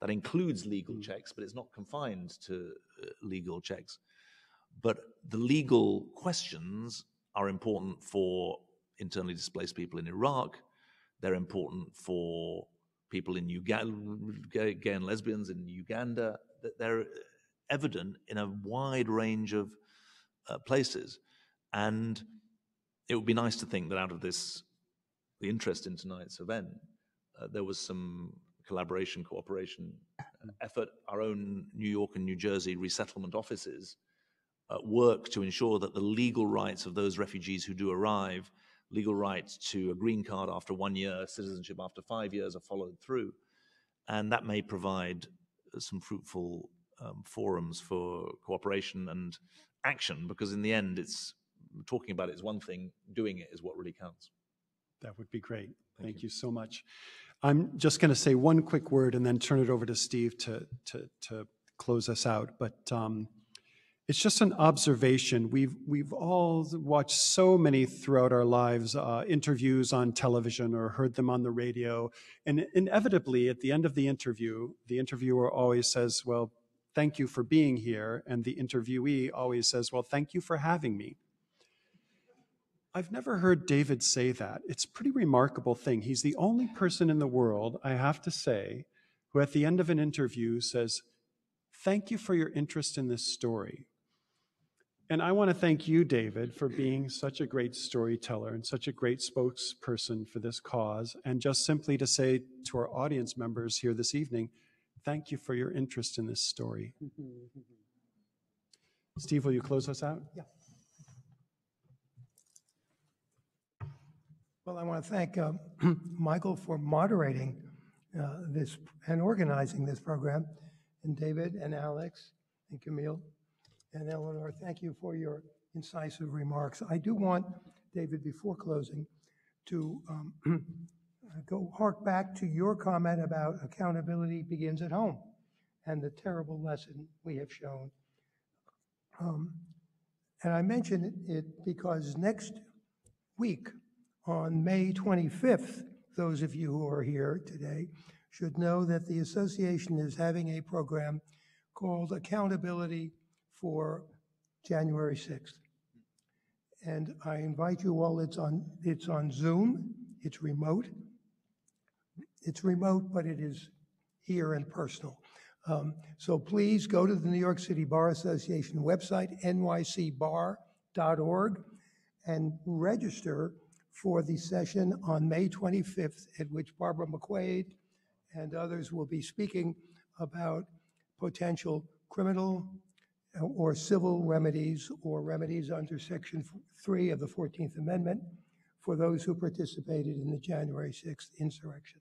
That includes legal checks, but it's not confined to uh, legal checks. But the legal questions are important for internally displaced people in Iraq. They're important for people in Uganda, gay, and lesbians in Uganda. That They're evident in a wide range of uh, places. And it would be nice to think that out of this, the interest in tonight's event, uh, there was some collaboration, cooperation, uh, effort. Our own New York and New Jersey resettlement offices uh, work to ensure that the legal rights of those refugees who do arrive, legal rights to a green card after one year, citizenship after five years, are followed through. And that may provide uh, some fruitful um, forums for cooperation and action, because in the end, it's talking about it is one thing, doing it is what really counts. That would be great. Thank, you. so much. I'm just going to say one quick word and then turn it over to Steve to, to, to close us out. But um, it's just an observation. We've, we've all watched so many throughout our lives uh, interviews on television or heard them on the radio. And inevitably, at the end of the interview, the interviewer always says, Well, thank you for being here. And the interviewee always says, Well, thank you for having me. I've never heard David say that. It's a pretty remarkable thing. He's the only person in the world, I have to say, who at the end of an interview says, Thank you for your interest in this story. And I want to thank you, David, for being such a great storyteller and such a great spokesperson for this cause. And just simply to say to our audience members here this evening, thank you for your interest in this story. Steve, will you close us out? Yeah. Well, I want to thank uh, Michael for moderating uh, this and organizing this program, and David and Alex and Camille. And Eleanor, thank you for your incisive remarks. I do want, David, before closing, to um, go hark back to your comment about accountability begins at home and the terrible lesson we have shown. Um, And I mention it because next week, on May 25th, those of you who are here today should know that the association is having a program called Accountability for January 6th. And I invite you all, it's on, it's on Zoom, it's remote. It's remote, but it is here and personal. Um, So please go to the New York City Bar Association website, nycbar.org, and register for the session on May 25th, at which Barbara McQuade and others will be speaking about potential criminal or civil remedies or remedies under Section 3 of the 14th Amendment for those who participated in the January 6th insurrection.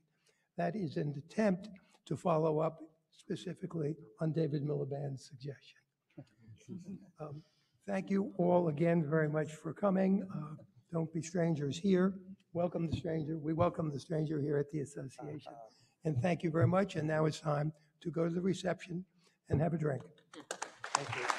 That is an attempt to follow up specifically on David Miliband's suggestion. Um, Thank you all again very much for coming. Uh, Don't be strangers here. Welcome the stranger. We welcome the stranger here at the association. And thank you very much. And now it's time to go to the reception and have a drink. Thank you.